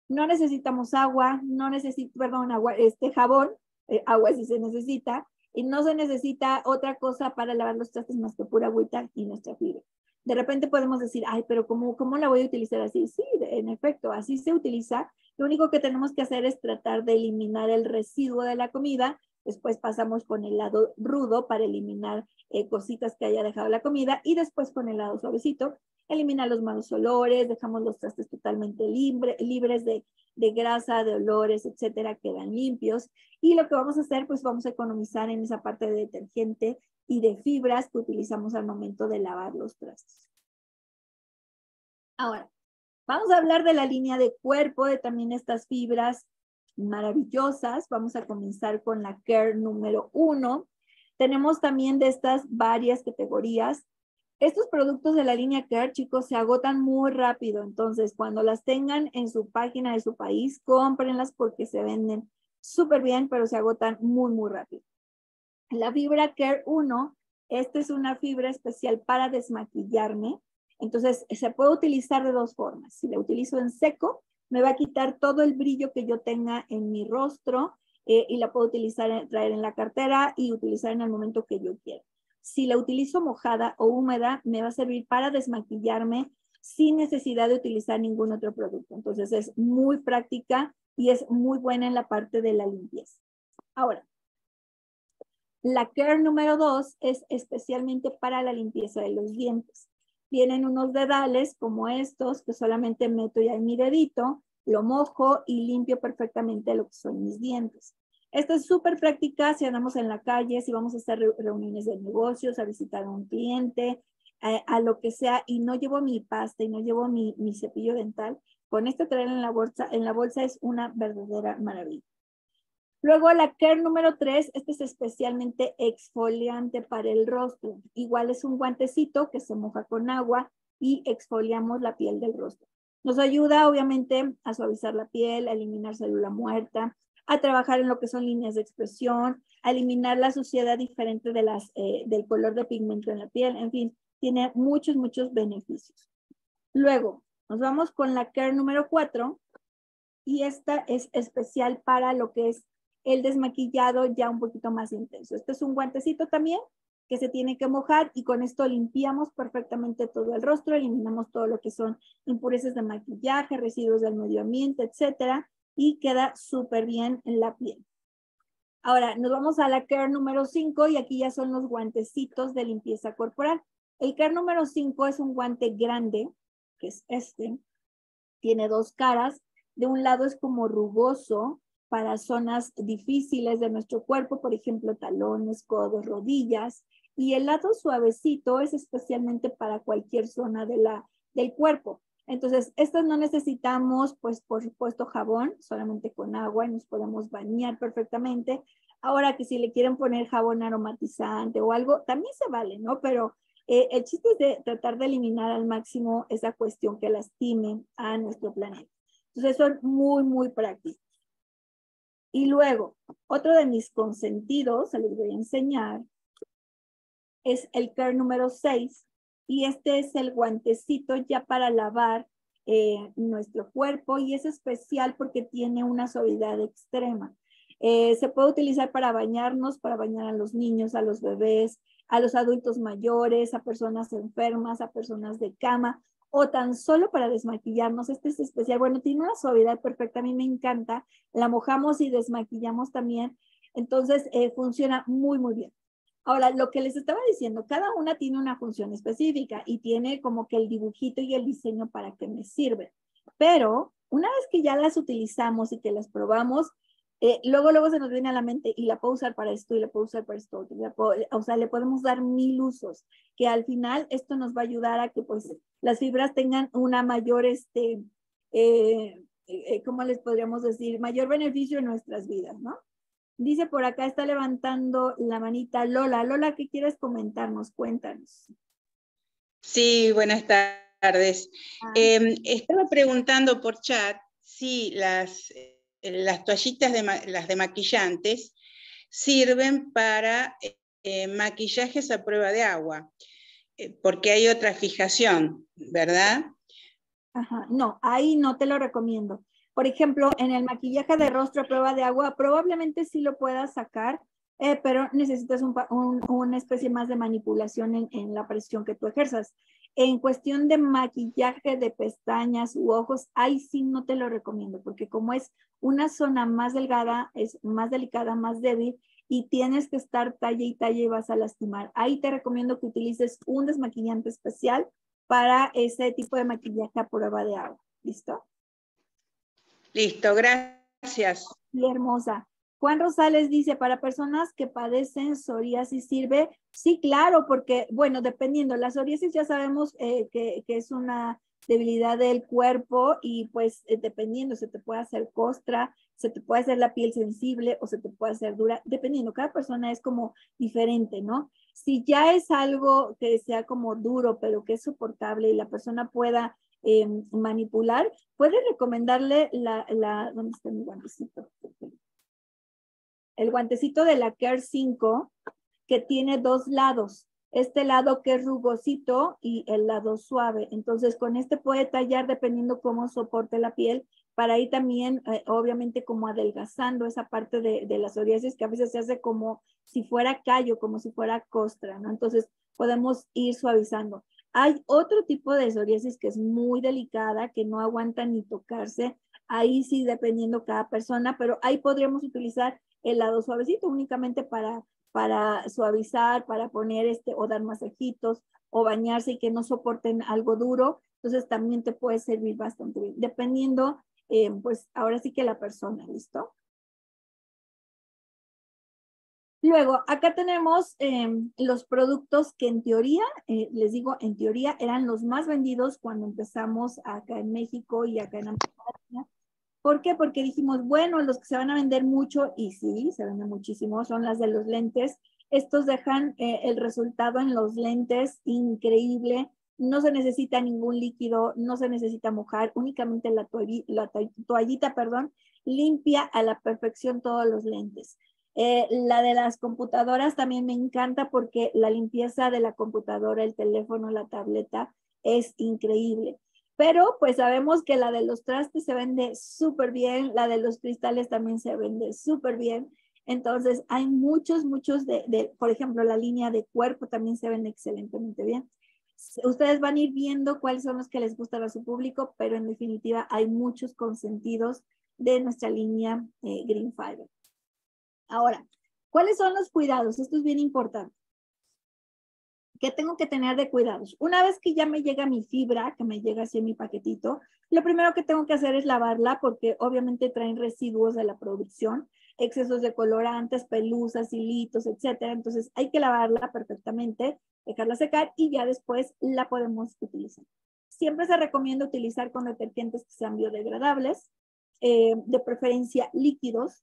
No necesitamos agua, no necesito, perdón, agua, este jabón, eh, agua si se necesita, y no se necesita otra cosa para lavar los trastes más que pura agüita y nuestra fibra de repente podemos decir, ay, pero ¿cómo, ¿cómo la voy a utilizar así? Sí, en efecto, así se utiliza. Lo único que tenemos que hacer es tratar de eliminar el residuo de la comida. Después pasamos con el lado rudo para eliminar eh, cositas que haya dejado la comida y después con el lado suavecito elimina los malos olores, dejamos los trastes totalmente libre, libres de, de, grasa, de olores, etcétera, quedan limpios. Y lo que vamos a hacer, pues vamos a economizar en esa parte de detergente y de fibras que utilizamos al momento de lavar los trastes. Ahora, vamos a hablar de la línea de cuerpo, de también estas fibras maravillosas. Vamos a comenzar con la Care número uno. Tenemos también de estas varias categorías. Estos productos de la línea Care, chicos, se agotan muy rápido. Entonces, cuando las tengan en su página de su país, cómprenlas porque se venden súper bien, pero se agotan muy, muy rápido. La fibra Care 1, esta es una fibra especial para desmaquillarme. Entonces, se puede utilizar de dos formas. Si la utilizo en seco, me va a quitar todo el brillo que yo tenga en mi rostro eh, y la puedo utilizar, traer en la cartera y utilizar en el momento que yo quiera. Si la utilizo mojada o húmeda, me va a servir para desmaquillarme sin necesidad de utilizar ningún otro producto. Entonces, es muy práctica y es muy buena en la parte de la limpieza. Ahora, la care número dos es especialmente para la limpieza de los dientes. Vienen unos dedales como estos que solamente meto ya en mi dedito, lo mojo y limpio perfectamente lo que son mis dientes. Esta es súper práctica si andamos en la calle, si vamos a hacer reuniones de negocios, a visitar a un cliente, a, lo que sea, y no llevo mi pasta y no llevo mi, mi cepillo dental. Con este traer en la bolsa, en la bolsa es una verdadera maravilla. Luego la care número 3, este es especialmente exfoliante para el rostro. Igual es un guantecito que se moja con agua y exfoliamos la piel del rostro. Nos ayuda obviamente a suavizar la piel, a eliminar célula muerta, a trabajar en lo que son líneas de expresión, a eliminar la suciedad diferente de las, eh, del color de pigmento en la piel, en fin, tiene muchos, muchos beneficios. Luego, nos vamos con la care número 4 y esta es especial para lo que es el desmaquillado ya un poquito más intenso. Este es un guantecito también que se tiene que mojar y con esto limpiamos perfectamente todo el rostro, eliminamos todo lo que son impurezas de maquillaje, residuos del medio ambiente, etcétera, y queda súper bien en la piel. Ahora, nos vamos a la care número 5 y aquí ya son los guantecitos de limpieza corporal. El care número 5 es un guante grande, que es este. Tiene dos caras. De un lado es como rugoso para zonas difíciles de nuestro cuerpo, por ejemplo, talones, codos, rodillas. Y el lado suavecito es especialmente para cualquier zona de la, del cuerpo. Entonces, estas no necesitamos, pues, por supuesto, jabón, solamente con agua y nos podemos bañar perfectamente. Ahora que si le quieren poner jabón aromatizante o algo, también se vale, ¿no? Pero eh, el chiste es de tratar de eliminar al máximo esa cuestión que lastime a nuestro planeta. Entonces, son muy, muy prácticos. Y luego, otro de mis consentidos, se los voy a enseñar, es el care número 6, y este es el guantecito ya para lavar eh, nuestro cuerpo y es especial porque tiene una suavidad extrema. Eh, se puede utilizar para bañarnos, para bañar a los niños, a los bebés, a los adultos mayores, a personas enfermas, a personas de cama o tan solo para desmaquillarnos. Este es especial. Bueno, tiene una suavidad perfecta, a mí me encanta. La mojamos y desmaquillamos también. Entonces, eh, funciona muy, muy bien. Ahora, lo que les estaba diciendo, cada una tiene una función específica y tiene como que el dibujito y el diseño para que me sirve. Pero una vez que ya las utilizamos y que las probamos, eh, luego, luego se nos viene a la mente y la puedo usar para esto y la puedo usar para esto. o sea, le podemos dar mil usos, que al final esto nos va a ayudar a que pues las fibras tengan una mayor, este, eh, eh, ¿cómo les podríamos decir? Mayor beneficio en nuestras vidas, ¿no? Dice por acá, está levantando la manita Lola. Lola, ¿qué quieres comentarnos? Cuéntanos. Sí, buenas tardes. Ah. Em, estaba preguntando por chat si las, eh, las toallitas de las de maquillantes sirven para eh, maquillajes a prueba de agua, eh, porque hay otra fijación, ¿verdad? Ajá, no, ahí no te lo recomiendo. Por ejemplo, en el maquillaje de rostro a prueba de agua, probablemente sí lo puedas sacar, eh, pero necesitas una especie más de manipulación en, la presión que tú ejerzas. En cuestión de maquillaje de pestañas u ojos, ahí sí no te lo recomiendo, porque como es una zona más delgada, es más delicada, más débil, y tienes que estar talla y talla y vas a lastimar. Ahí te recomiendo que utilices un desmaquillante especial para ese tipo de maquillaje a prueba de agua. ¿Listo? Listo, gracias. Hermosa. Juan Rosales dice, para personas que padecen psoriasis sirve, sí, claro, porque, bueno, dependiendo, la psoriasis ya sabemos eh, que, es una debilidad del cuerpo y pues eh, dependiendo, se te puede hacer costra, se te puede hacer la piel sensible o se te puede hacer dura, dependiendo, cada persona es como diferente, ¿no? Si ya es algo que sea como duro, pero que es soportable y la persona pueda Em, manipular, puede recomendarle la, ¿dónde está mi guantecito? El guantecito de la Care 5 que tiene dos lados. Este lado que es rugosito y el lado suave. Entonces, con este puede tallar dependiendo cómo soporte la piel para ir también, eh, obviamente, como adelgazando esa parte de, de la psoriasis que a veces se hace como si fuera callo, como si fuera costra, ¿no? Entonces, podemos ir suavizando. Hay otro tipo de psoriasis que es muy delicada, que no aguanta ni tocarse. Ahí sí, dependiendo cada persona, pero ahí podríamos utilizar el lado suavecito únicamente para, para suavizar, para poner este o dar masajitos o bañarse y que no soporten algo duro. Entonces también te puede servir bastante bien, dependiendo, eh, pues ahora sí que la persona, ¿listo? Luego, acá tenemos em, los productos que en teoría, eh, les digo, en teoría eran los más vendidos cuando empezamos acá en México y acá en América. ¿Por qué? Porque dijimos, bueno, los que se van a vender mucho, y sí, se venden muchísimo, son las de los lentes. Estos dejan eh, el resultado en los lentes increíble. No se necesita ningún líquido, no se necesita mojar, únicamente la, la toallita, perdón, limpia a la perfección todos los lentes. Eh, la de las computadoras también me encanta porque la limpieza de la computadora, el teléfono, la tableta es increíble. Pero pues sabemos que la de los trastes se vende súper bien, la de los cristales también se vende súper bien. Entonces hay muchos, muchos de, por ejemplo, la línea de cuerpo también se vende excelentemente bien. Ustedes van a ir viendo cuáles son los que les gustan a su público, pero en definitiva hay muchos consentidos de nuestra línea eh, Green Fiber. Ahora, ¿Cuáles son los cuidados? Esto es bien importante. ¿Qué tengo que tener de cuidados? Una vez que ya me llega mi fibra, que me llega así en mi paquetito, lo primero que tengo que hacer es lavarla porque obviamente traen residuos de la producción, excesos de colorantes, pelusas, hilitos, etcétera. Entonces hay que lavarla perfectamente, dejarla secar y ya después la podemos utilizar. Siempre se recomienda utilizar con detergentes que sean biodegradables, eh, de preferencia líquidos.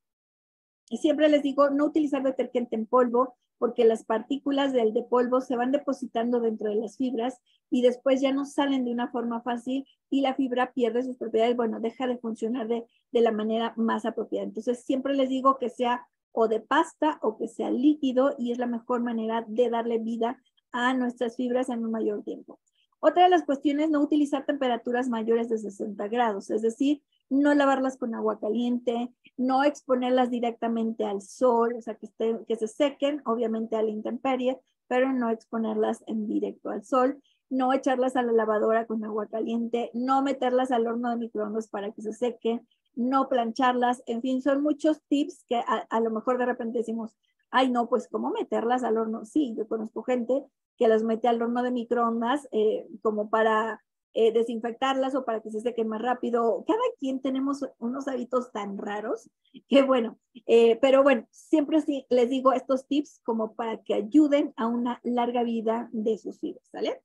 Siempre les digo no utilizar detergente en polvo porque las partículas del de polvo se van depositando dentro de las fibras y después ya no salen de una forma fácil y la fibra pierde sus propiedades, bueno, deja de funcionar de, de la manera más apropiada. Entonces, siempre les digo que sea o de pasta o que sea líquido y es la mejor manera de darle vida a nuestras fibras en un mayor tiempo. Otra de las cuestiones, no utilizar temperaturas mayores de 60 grados, es decir, no lavarlas con agua caliente, no exponerlas directamente al sol, o sea, que, que se sequen, obviamente a la intemperie, pero no exponerlas en directo al sol, no echarlas a la lavadora con agua caliente, no meterlas al horno de microondas para que se sequen, no plancharlas, en fin, son muchos tips que a, lo mejor de repente decimos, ay, no, pues cómo meterlas al horno. Sí, yo conozco gente que las mete al horno de microondas eh, como para eh, desinfectarlas o para que se sequen más rápido. Cada quien tenemos unos hábitos tan raros que bueno, eh, pero bueno, siempre sí les digo estos tips como para que ayuden a una larga vida de sus fibras, ¿sale?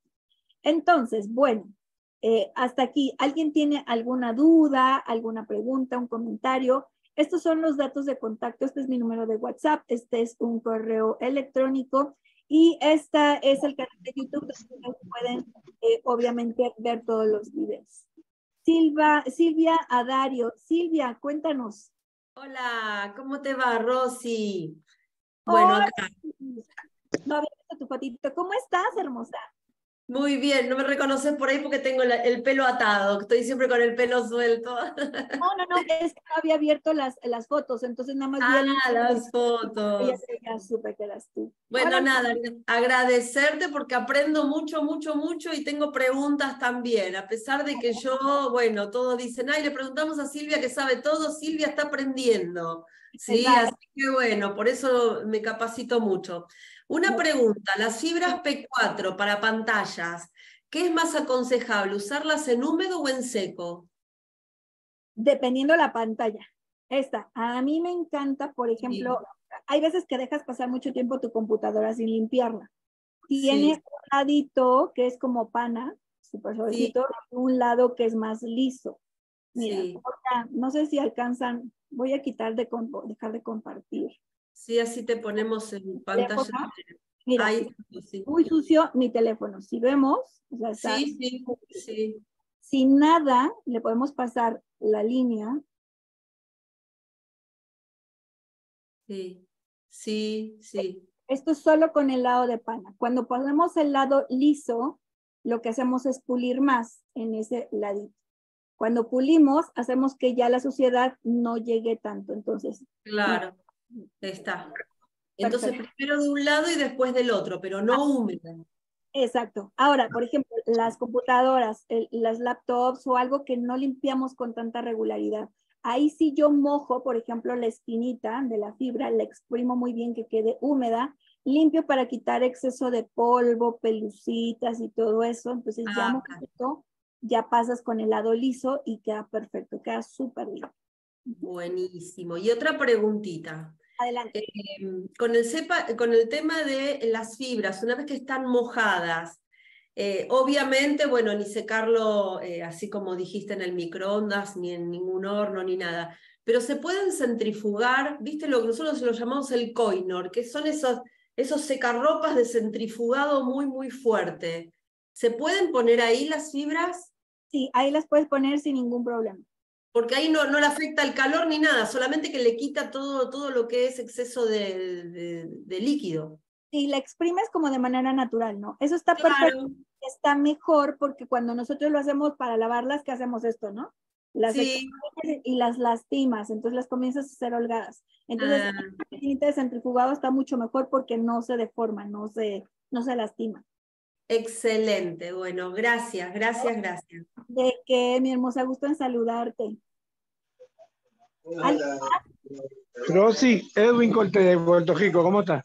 Entonces, bueno, eh, hasta aquí, ¿alguien tiene alguna duda, alguna pregunta, un comentario? Estos son los datos de contacto. Este es mi número de WhatsApp. Este es un correo electrónico. Y esta es el canal de YouTube donde pueden eh, obviamente ver todos los videos. Silva, Silvia Adario. Silvia, cuéntanos. Hola, ¿cómo te va, Rosy? Bueno, acá. No tu patito. ¿Cómo estás, hermosa? Muy bien, no me reconoces por ahí porque tengo el pelo atado, estoy siempre con el pelo suelto. No, no, no, <laughs> es que no había abierto las, las fotos, entonces nada más. Ah, las fotos. Ya, supe que eras tú. Bueno, nada, agradecerte porque aprendo mucho, mucho, mucho y tengo preguntas también, a pesar de que yo, bueno, todos dicen, ay, le preguntamos a Silvia que sabe todo, Silvia está aprendiendo. Sí, así que bueno, por eso me capacito mucho. Una pregunta, las fibras P4 para pantallas, ¿qué es más aconsejable, usarlas en húmedo o en seco? Dependiendo la pantalla. Esta, a mí me encanta, por ejemplo, hay veces que dejas pasar mucho tiempo tu computadora sin limpiarla. Tiene un ladito que es como pana, súper suavecito, y un lado que es más liso. Mira, no sé si alcanzan, voy a quitar de, dejar de compartir. Sí, así te ponemos en pantalla. Mira, muy sucio mi teléfono. Si vemos, sí, sí, sí. Sin nada, le podemos pasar la línea. Sí, sí, sí. Esto es solo con el lado de pana. Cuando ponemos el lado liso, lo que hacemos es pulir más en ese ladito. Cuando pulimos, hacemos que ya la suciedad no llegue tanto. Entonces, claro. Está. Entonces, primero de un lado y después del otro, pero no húmeda. Exacto. Ahora, por ejemplo, las computadoras, las laptops o algo que no limpiamos con tanta regularidad. Ahí sí yo mojo, por ejemplo, la esquinita de la fibra, la exprimo muy bien que quede húmeda, limpio para quitar exceso de polvo, pelucitas y todo eso. Entonces ya ah, ya pasas con el lado liso y queda perfecto, queda súper bien. Buenísimo. Y otra preguntita. Adelante. Em, con, el con el tema de las fibras, una vez que están mojadas, eh, obviamente, bueno, ni secarlo eh, así como dijiste en el microondas, ni en ningún horno, ni nada, pero se pueden centrifugar, viste lo que nosotros lo llamamos el coinor, que son esos, esos secarropas de centrifugado muy, muy fuerte. ¿Se pueden poner ahí las fibras? Sí, ahí las puedes poner sin ningún problema porque ahí no, no le afecta el calor ni nada, solamente que le quita todo, todo lo que es exceso de, líquido. Y la exprimes como de manera natural, ¿no? Eso está perfecto, está mejor porque cuando nosotros lo hacemos para lavarlas, ¿qué hacemos esto, no? Las sí. y las lastimas, entonces las comienzas a hacer holgadas. Entonces, ah. el de centrifugado está mucho mejor porque no se deforma, no se, no se lastima. Excelente, bueno, gracias, gracias, gracias. De que mi hermosa, gusto en saludarte. Rosy, Edwin Cortés de Puerto Rico, ¿cómo está?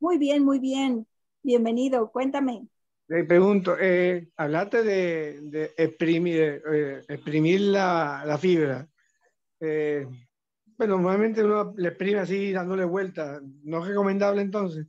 Muy bien, muy bien. Bienvenido, cuéntame. Le pregunto, eh, hablaste de, exprimir, eh, exprimir la, fibra. Eh, bueno, normalmente uno le exprime así dándole vuelta. ¿No es recomendable entonces?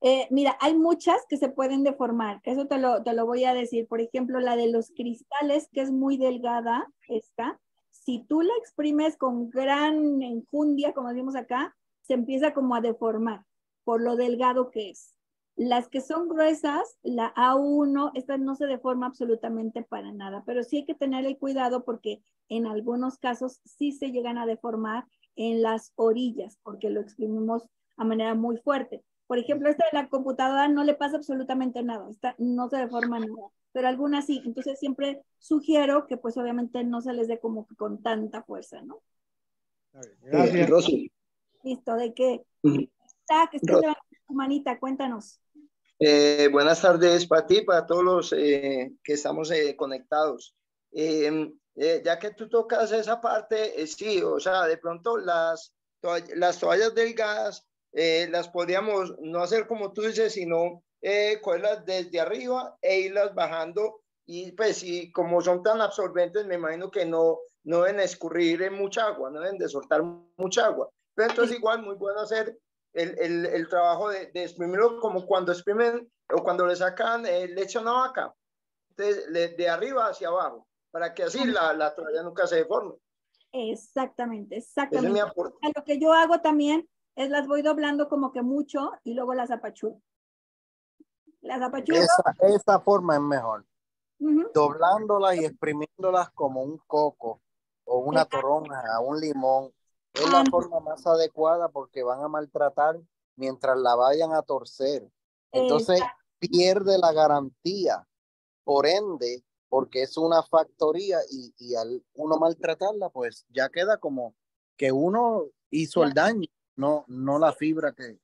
Eh, mira, hay muchas que se pueden deformar. Eso te lo, te lo voy a decir. Por ejemplo, la de los cristales, que es muy delgada, esta. Si tú la exprimes con gran enjundia, como decimos acá, se empieza como a deformar por lo delgado que es. Las que son gruesas, la A1, esta no se deforma absolutamente para nada, pero sí hay que tener el cuidado porque en algunos casos sí se llegan a deformar en las orillas porque lo exprimimos a manera muy fuerte. Por ejemplo, esta de la computadora no le pasa absolutamente nada, esta no se deforma nada, pero algunas sí. Entonces siempre sugiero que pues obviamente no se les dé como con tanta fuerza, ¿no? Gracias. Rosy. Listo, ¿de qué? Está, que levantando tu manita, cuéntanos. Eh, buenas tardes para ti, para todos los eh, que estamos eh, conectados. Em, ya que tú tocas esa parte, sí, o sea, de pronto las, las toallas delgadas las podríamos no hacer como tú dices, sino cogerlas desde arriba e irlas bajando. Y pues, y como son tan absorbentes, me imagino que no, no deben escurrir en mucha agua, no deben de soltar mucha agua. Pero entonces, igual, muy bueno hacer el, el, el trabajo de, de, exprimirlo como cuando exprimen o cuando le sacan eh, leche a una vaca. Entonces, de arriba hacia abajo, para que así la, la nunca se deforme. Exactamente, exactamente. Lo que yo hago también es las voy doblando como que mucho y luego las apachuro. Las apachuro. Esa, esa forma es mejor. Doblándolas y exprimiéndolas como un coco o una toronja, un limón es la forma más adecuada porque van a maltratar mientras la vayan a torcer. Entonces pierde la garantía. Por ende, porque es una factoría y, y, al uno maltratarla, pues ya queda como que uno hizo el daño, no, no la fibra que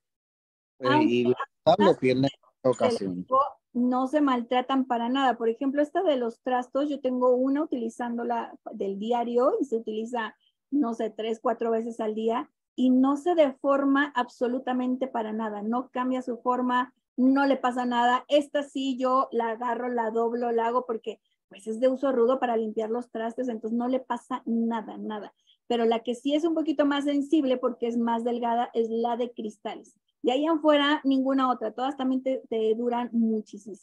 eh, y la pierde en ocasión. No se maltratan para nada. Por ejemplo, esta de los trastos, yo tengo una utilizándola del diario y se utiliza no sé, tres, cuatro veces al día y no se deforma absolutamente para nada, no cambia su forma, no le pasa nada. Esta sí yo la agarro, la doblo, la hago porque pues es de uso rudo para limpiar los trastes, entonces no le pasa nada, nada. Pero la que sí es un poquito más sensible porque es más delgada es la de cristales. De ahí en fuera, ninguna otra. Todas también te, duran muchísimo.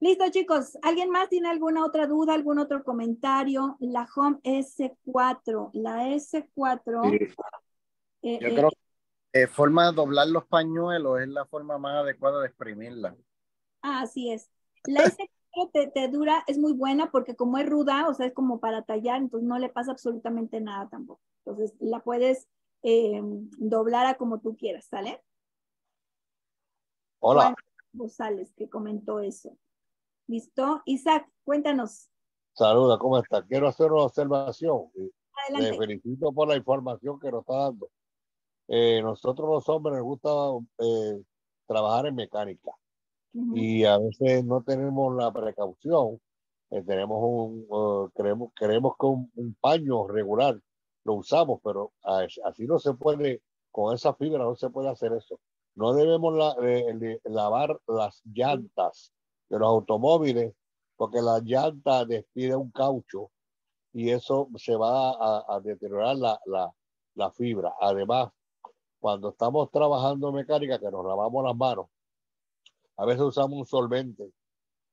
Listo, chicos. ¿Alguien más tiene alguna otra duda, algún otro comentario? La Home S4, la S4. Eh, Yo eh, creo que la forma de doblar los pañuelos es la forma más adecuada de exprimirla. Ah, así es. La S4 te, dura, es muy buena porque como es ruda, o sea, es como para tallar, entonces no le pasa absolutamente nada tampoco. Entonces la puedes eh, doblar a como tú quieras, ¿sale? Hola. González que comentó eso. ¿Listo? Isaac, cuéntanos. Saluda, ¿cómo está? Quiero hacer una observación. Adelante. Le felicito por la información que nos está dando. Eh, nosotros los hombres nos gusta eh, trabajar en mecánica y a veces no tenemos la precaución. Eh, tenemos un, queremos, queremos que un, paño regular lo usamos, pero así no se puede, con esa fibra no se puede hacer eso. No debemos lavar las llantas de los automóviles, porque la llanta despide un caucho y eso se va a, deteriorar la, la, la, fibra. Además, cuando estamos trabajando mecánica, que nos lavamos las manos, a veces usamos un solvente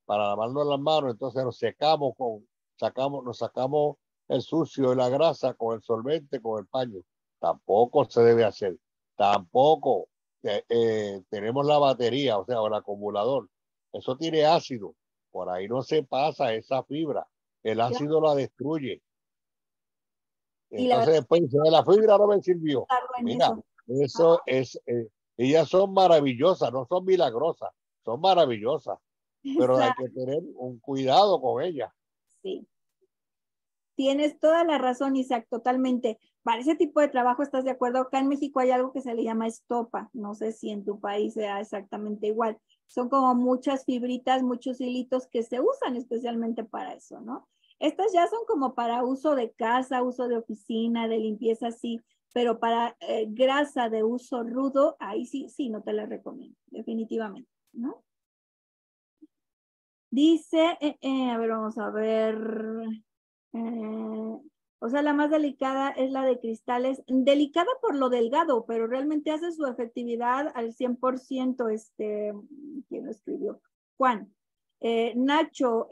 para lavarnos las manos, entonces nos secamos con, sacamos, nos sacamos el sucio y la grasa con el solvente, con el paño. Tampoco se debe hacer. Tampoco eh, eh, tenemos la batería, o sea, el acumulador eso tiene ácido. Por ahí no se pasa esa fibra. El ácido la destruye. Entonces después de la fibra no me sirvió. Mira, eso es, eh, ellas son maravillosas, no son milagrosas, son maravillosas. Pero hay que tener un cuidado con ellas. Sí. Tienes toda la razón, Isaac, totalmente. Para ese tipo de trabajo, ¿estás de acuerdo? Acá en México hay algo que se le llama estopa. No sé si en tu país sea exactamente igual son como muchas fibritas, muchos hilitos que se usan especialmente para eso, ¿no? Estas ya son como para uso de casa, uso de oficina, de limpieza, sí, pero para eh, grasa de uso rudo, ahí sí, sí, no te la recomiendo, definitivamente, ¿no? Dice, eh, eh, a ver, vamos a ver. o sea, la más delicada es la de cristales, delicada por lo delgado, pero realmente hace su efectividad al 100%, este, ¿quién lo escribió? Juan. Nacho,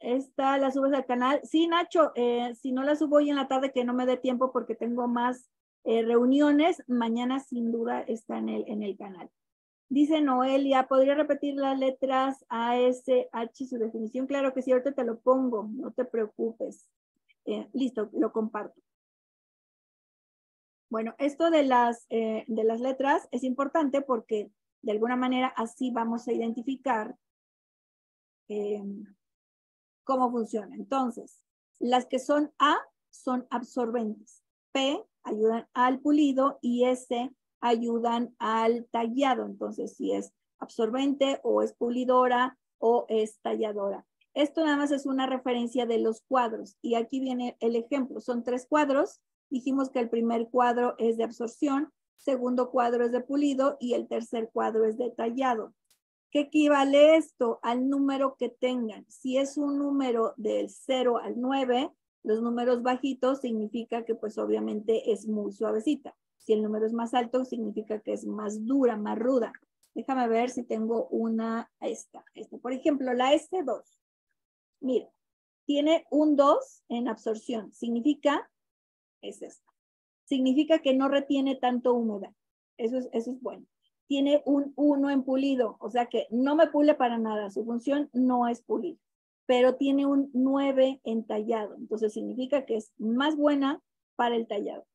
¿esta la subes al canal? Sí, Nacho, si no la subo hoy en la tarde que no me dé tiempo porque tengo más eh, reuniones, mañana sin duda está en el, en el canal. Dice Noelia, ¿podría repetir las letras A, S, H, su definición? Claro que sí, ahorita te lo pongo, no te preocupes. Eh, listo, lo comparto. Bueno, esto de las, eh, de las letras es importante porque de alguna manera así vamos a identificar cómo funciona. Entonces, las que son A son absorbentes. P ayudan al pulido y S ayudan al tallado. Entonces, si es absorbente o es pulidora o es talladora. Esto nada más es una referencia de los cuadros. Y aquí viene el ejemplo. Son tres cuadros. Dijimos que el primer cuadro es de absorción, segundo cuadro es de pulido y el tercer cuadro es de tallado. ¿Qué equivale esto al número que tengan? Si es un número del 0 al 9, los números bajitos significa que pues obviamente es muy suavecita. Si el número es más alto, significa que es más dura, más ruda. Déjame ver si tengo una, esta, esta. Por ejemplo, la S2. Mira, tiene un 2 en absorción. Significa, es esta. Significa que no retiene tanto humedad. Eso es, eso es bueno. Tiene un 1 en pulido, o sea que no me pule para nada. Su función no es pulir pero tiene un 9 en tallado. Entonces significa que es más buena para el tallado.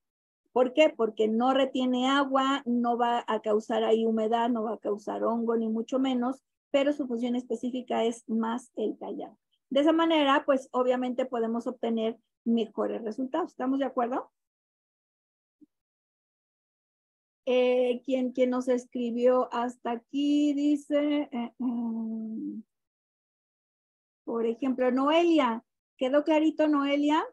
¿Por qué? Porque no retiene agua, no va a causar ahí humedad, no va a causar hongo, ni mucho menos, pero su función específica es más el tallado. De esa manera, pues obviamente podemos obtener mejores resultados. ¿Estamos de acuerdo? Eh, quien, nos escribió hasta aquí dice, eh, em, por ejemplo, Noelia, ¿quedó clarito Noelia?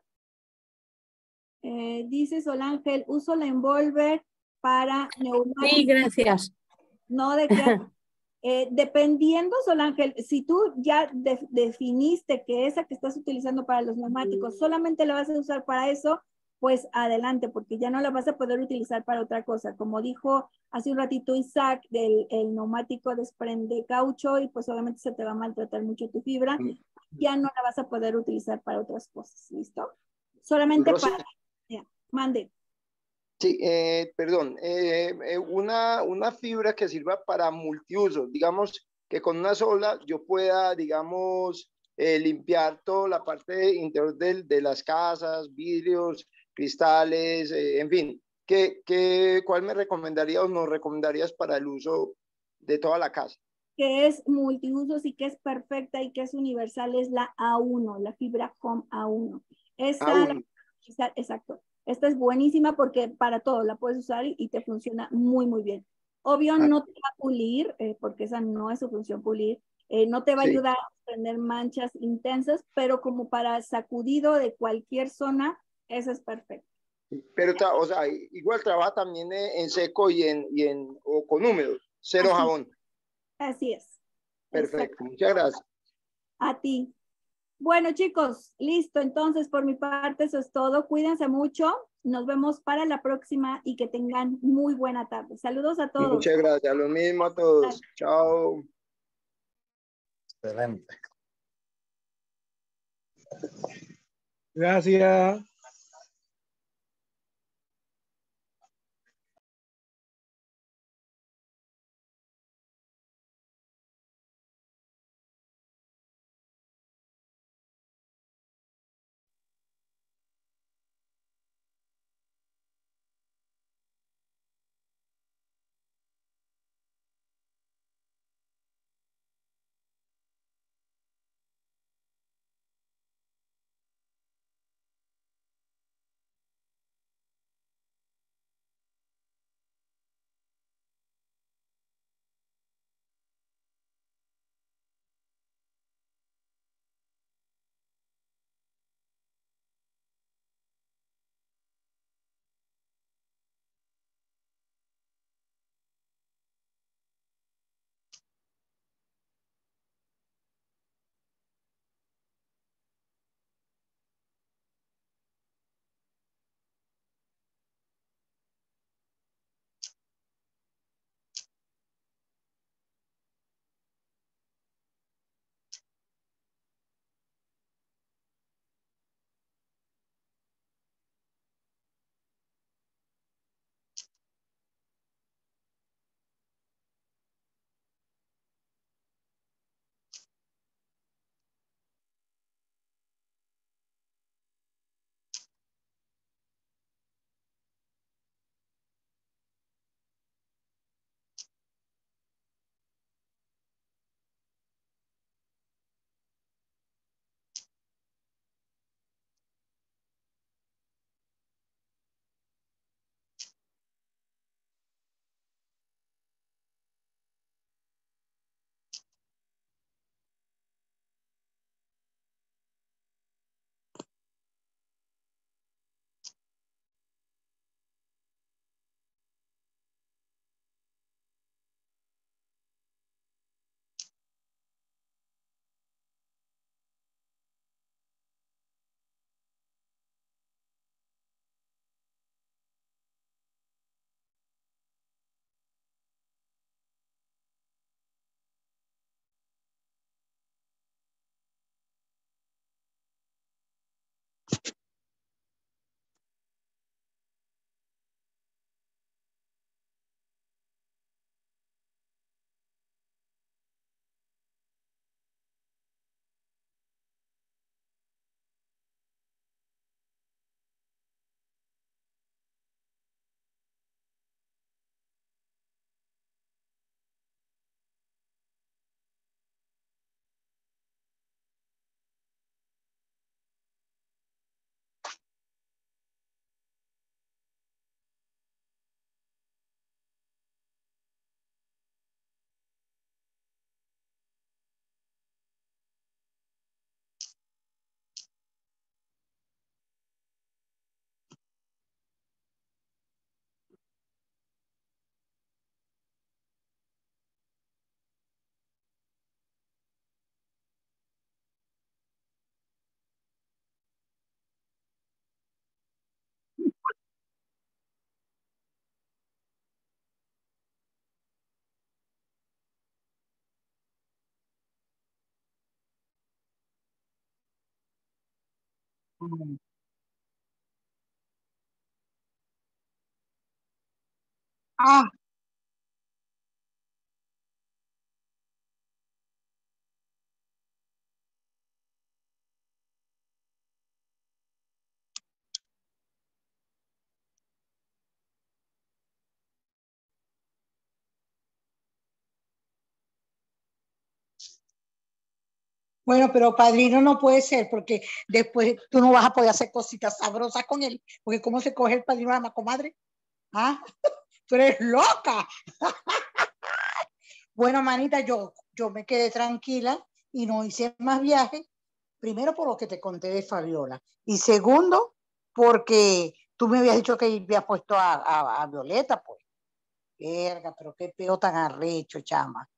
Eh, dice Solángel, uso la envolver para neumáticos. Sí, gracias. No de <laughs> qué. Eh, dependiendo, Solángel, si tú ya definiste que esa que estás utilizando para los neumáticos solamente la vas a usar para eso, pues adelante, porque ya no la vas a poder utilizar para otra cosa. Como dijo hace un ratito Isaac, del, el neumático desprende caucho y pues obviamente se te va a maltratar mucho tu fibra. Ya no la vas a poder utilizar para otras cosas, ¿listo? Solamente para... mande. Sí, eh, perdón, eh, eh, una, una fibra que sirva para multiuso, digamos que con una sola yo pueda, digamos, limpiar toda la parte interior de, de las casas, vidrios, cristales, en fin. ¿qué, qué, cuál me recomendarías o nos recomendarías para el uso de toda la casa? Que es multiusos y que es perfecta y que es universal es la A1, la fibra Home A1. Esta, exacto. Esta es buenísima porque para todo la puedes usar y, te funciona muy, muy bien. Obvio, ah. no te va a pulir, eh, porque esa no es su función pulir. Eh, no te va a ayudar a tener manchas intensas, pero como para sacudido de cualquier zona, eso es perfecto. Pero, o sea, igual trabaja también en seco y en, y en o con húmedo, cero jabón. Así es. Perfecto, muchas gracias. A ti. Bueno, chicos, listo. Entonces, por mi parte, eso es todo. Cuídense mucho. Nos vemos para la próxima y que tengan muy buena tarde. Saludos a todos. Muchas gracias. Lo mismo a todos. Chao. Excelente. Gracias. Ah, Bueno, pero padrino no puede ser porque después tú no vas a poder hacer cositas sabrosas con él, porque ¿cómo se coge el padrino a la comadre? ¿Ah? <laughs> Tú eres loca. <laughs> bueno, manita, yo, yo me quedé tranquila y no hice más viajes. Primero por lo que te conté de Fabiola. Y segundo, porque tú me habías dicho que habías puesto a, a, Violeta, pues. Verga, pero qué peo tan arrecho, chama.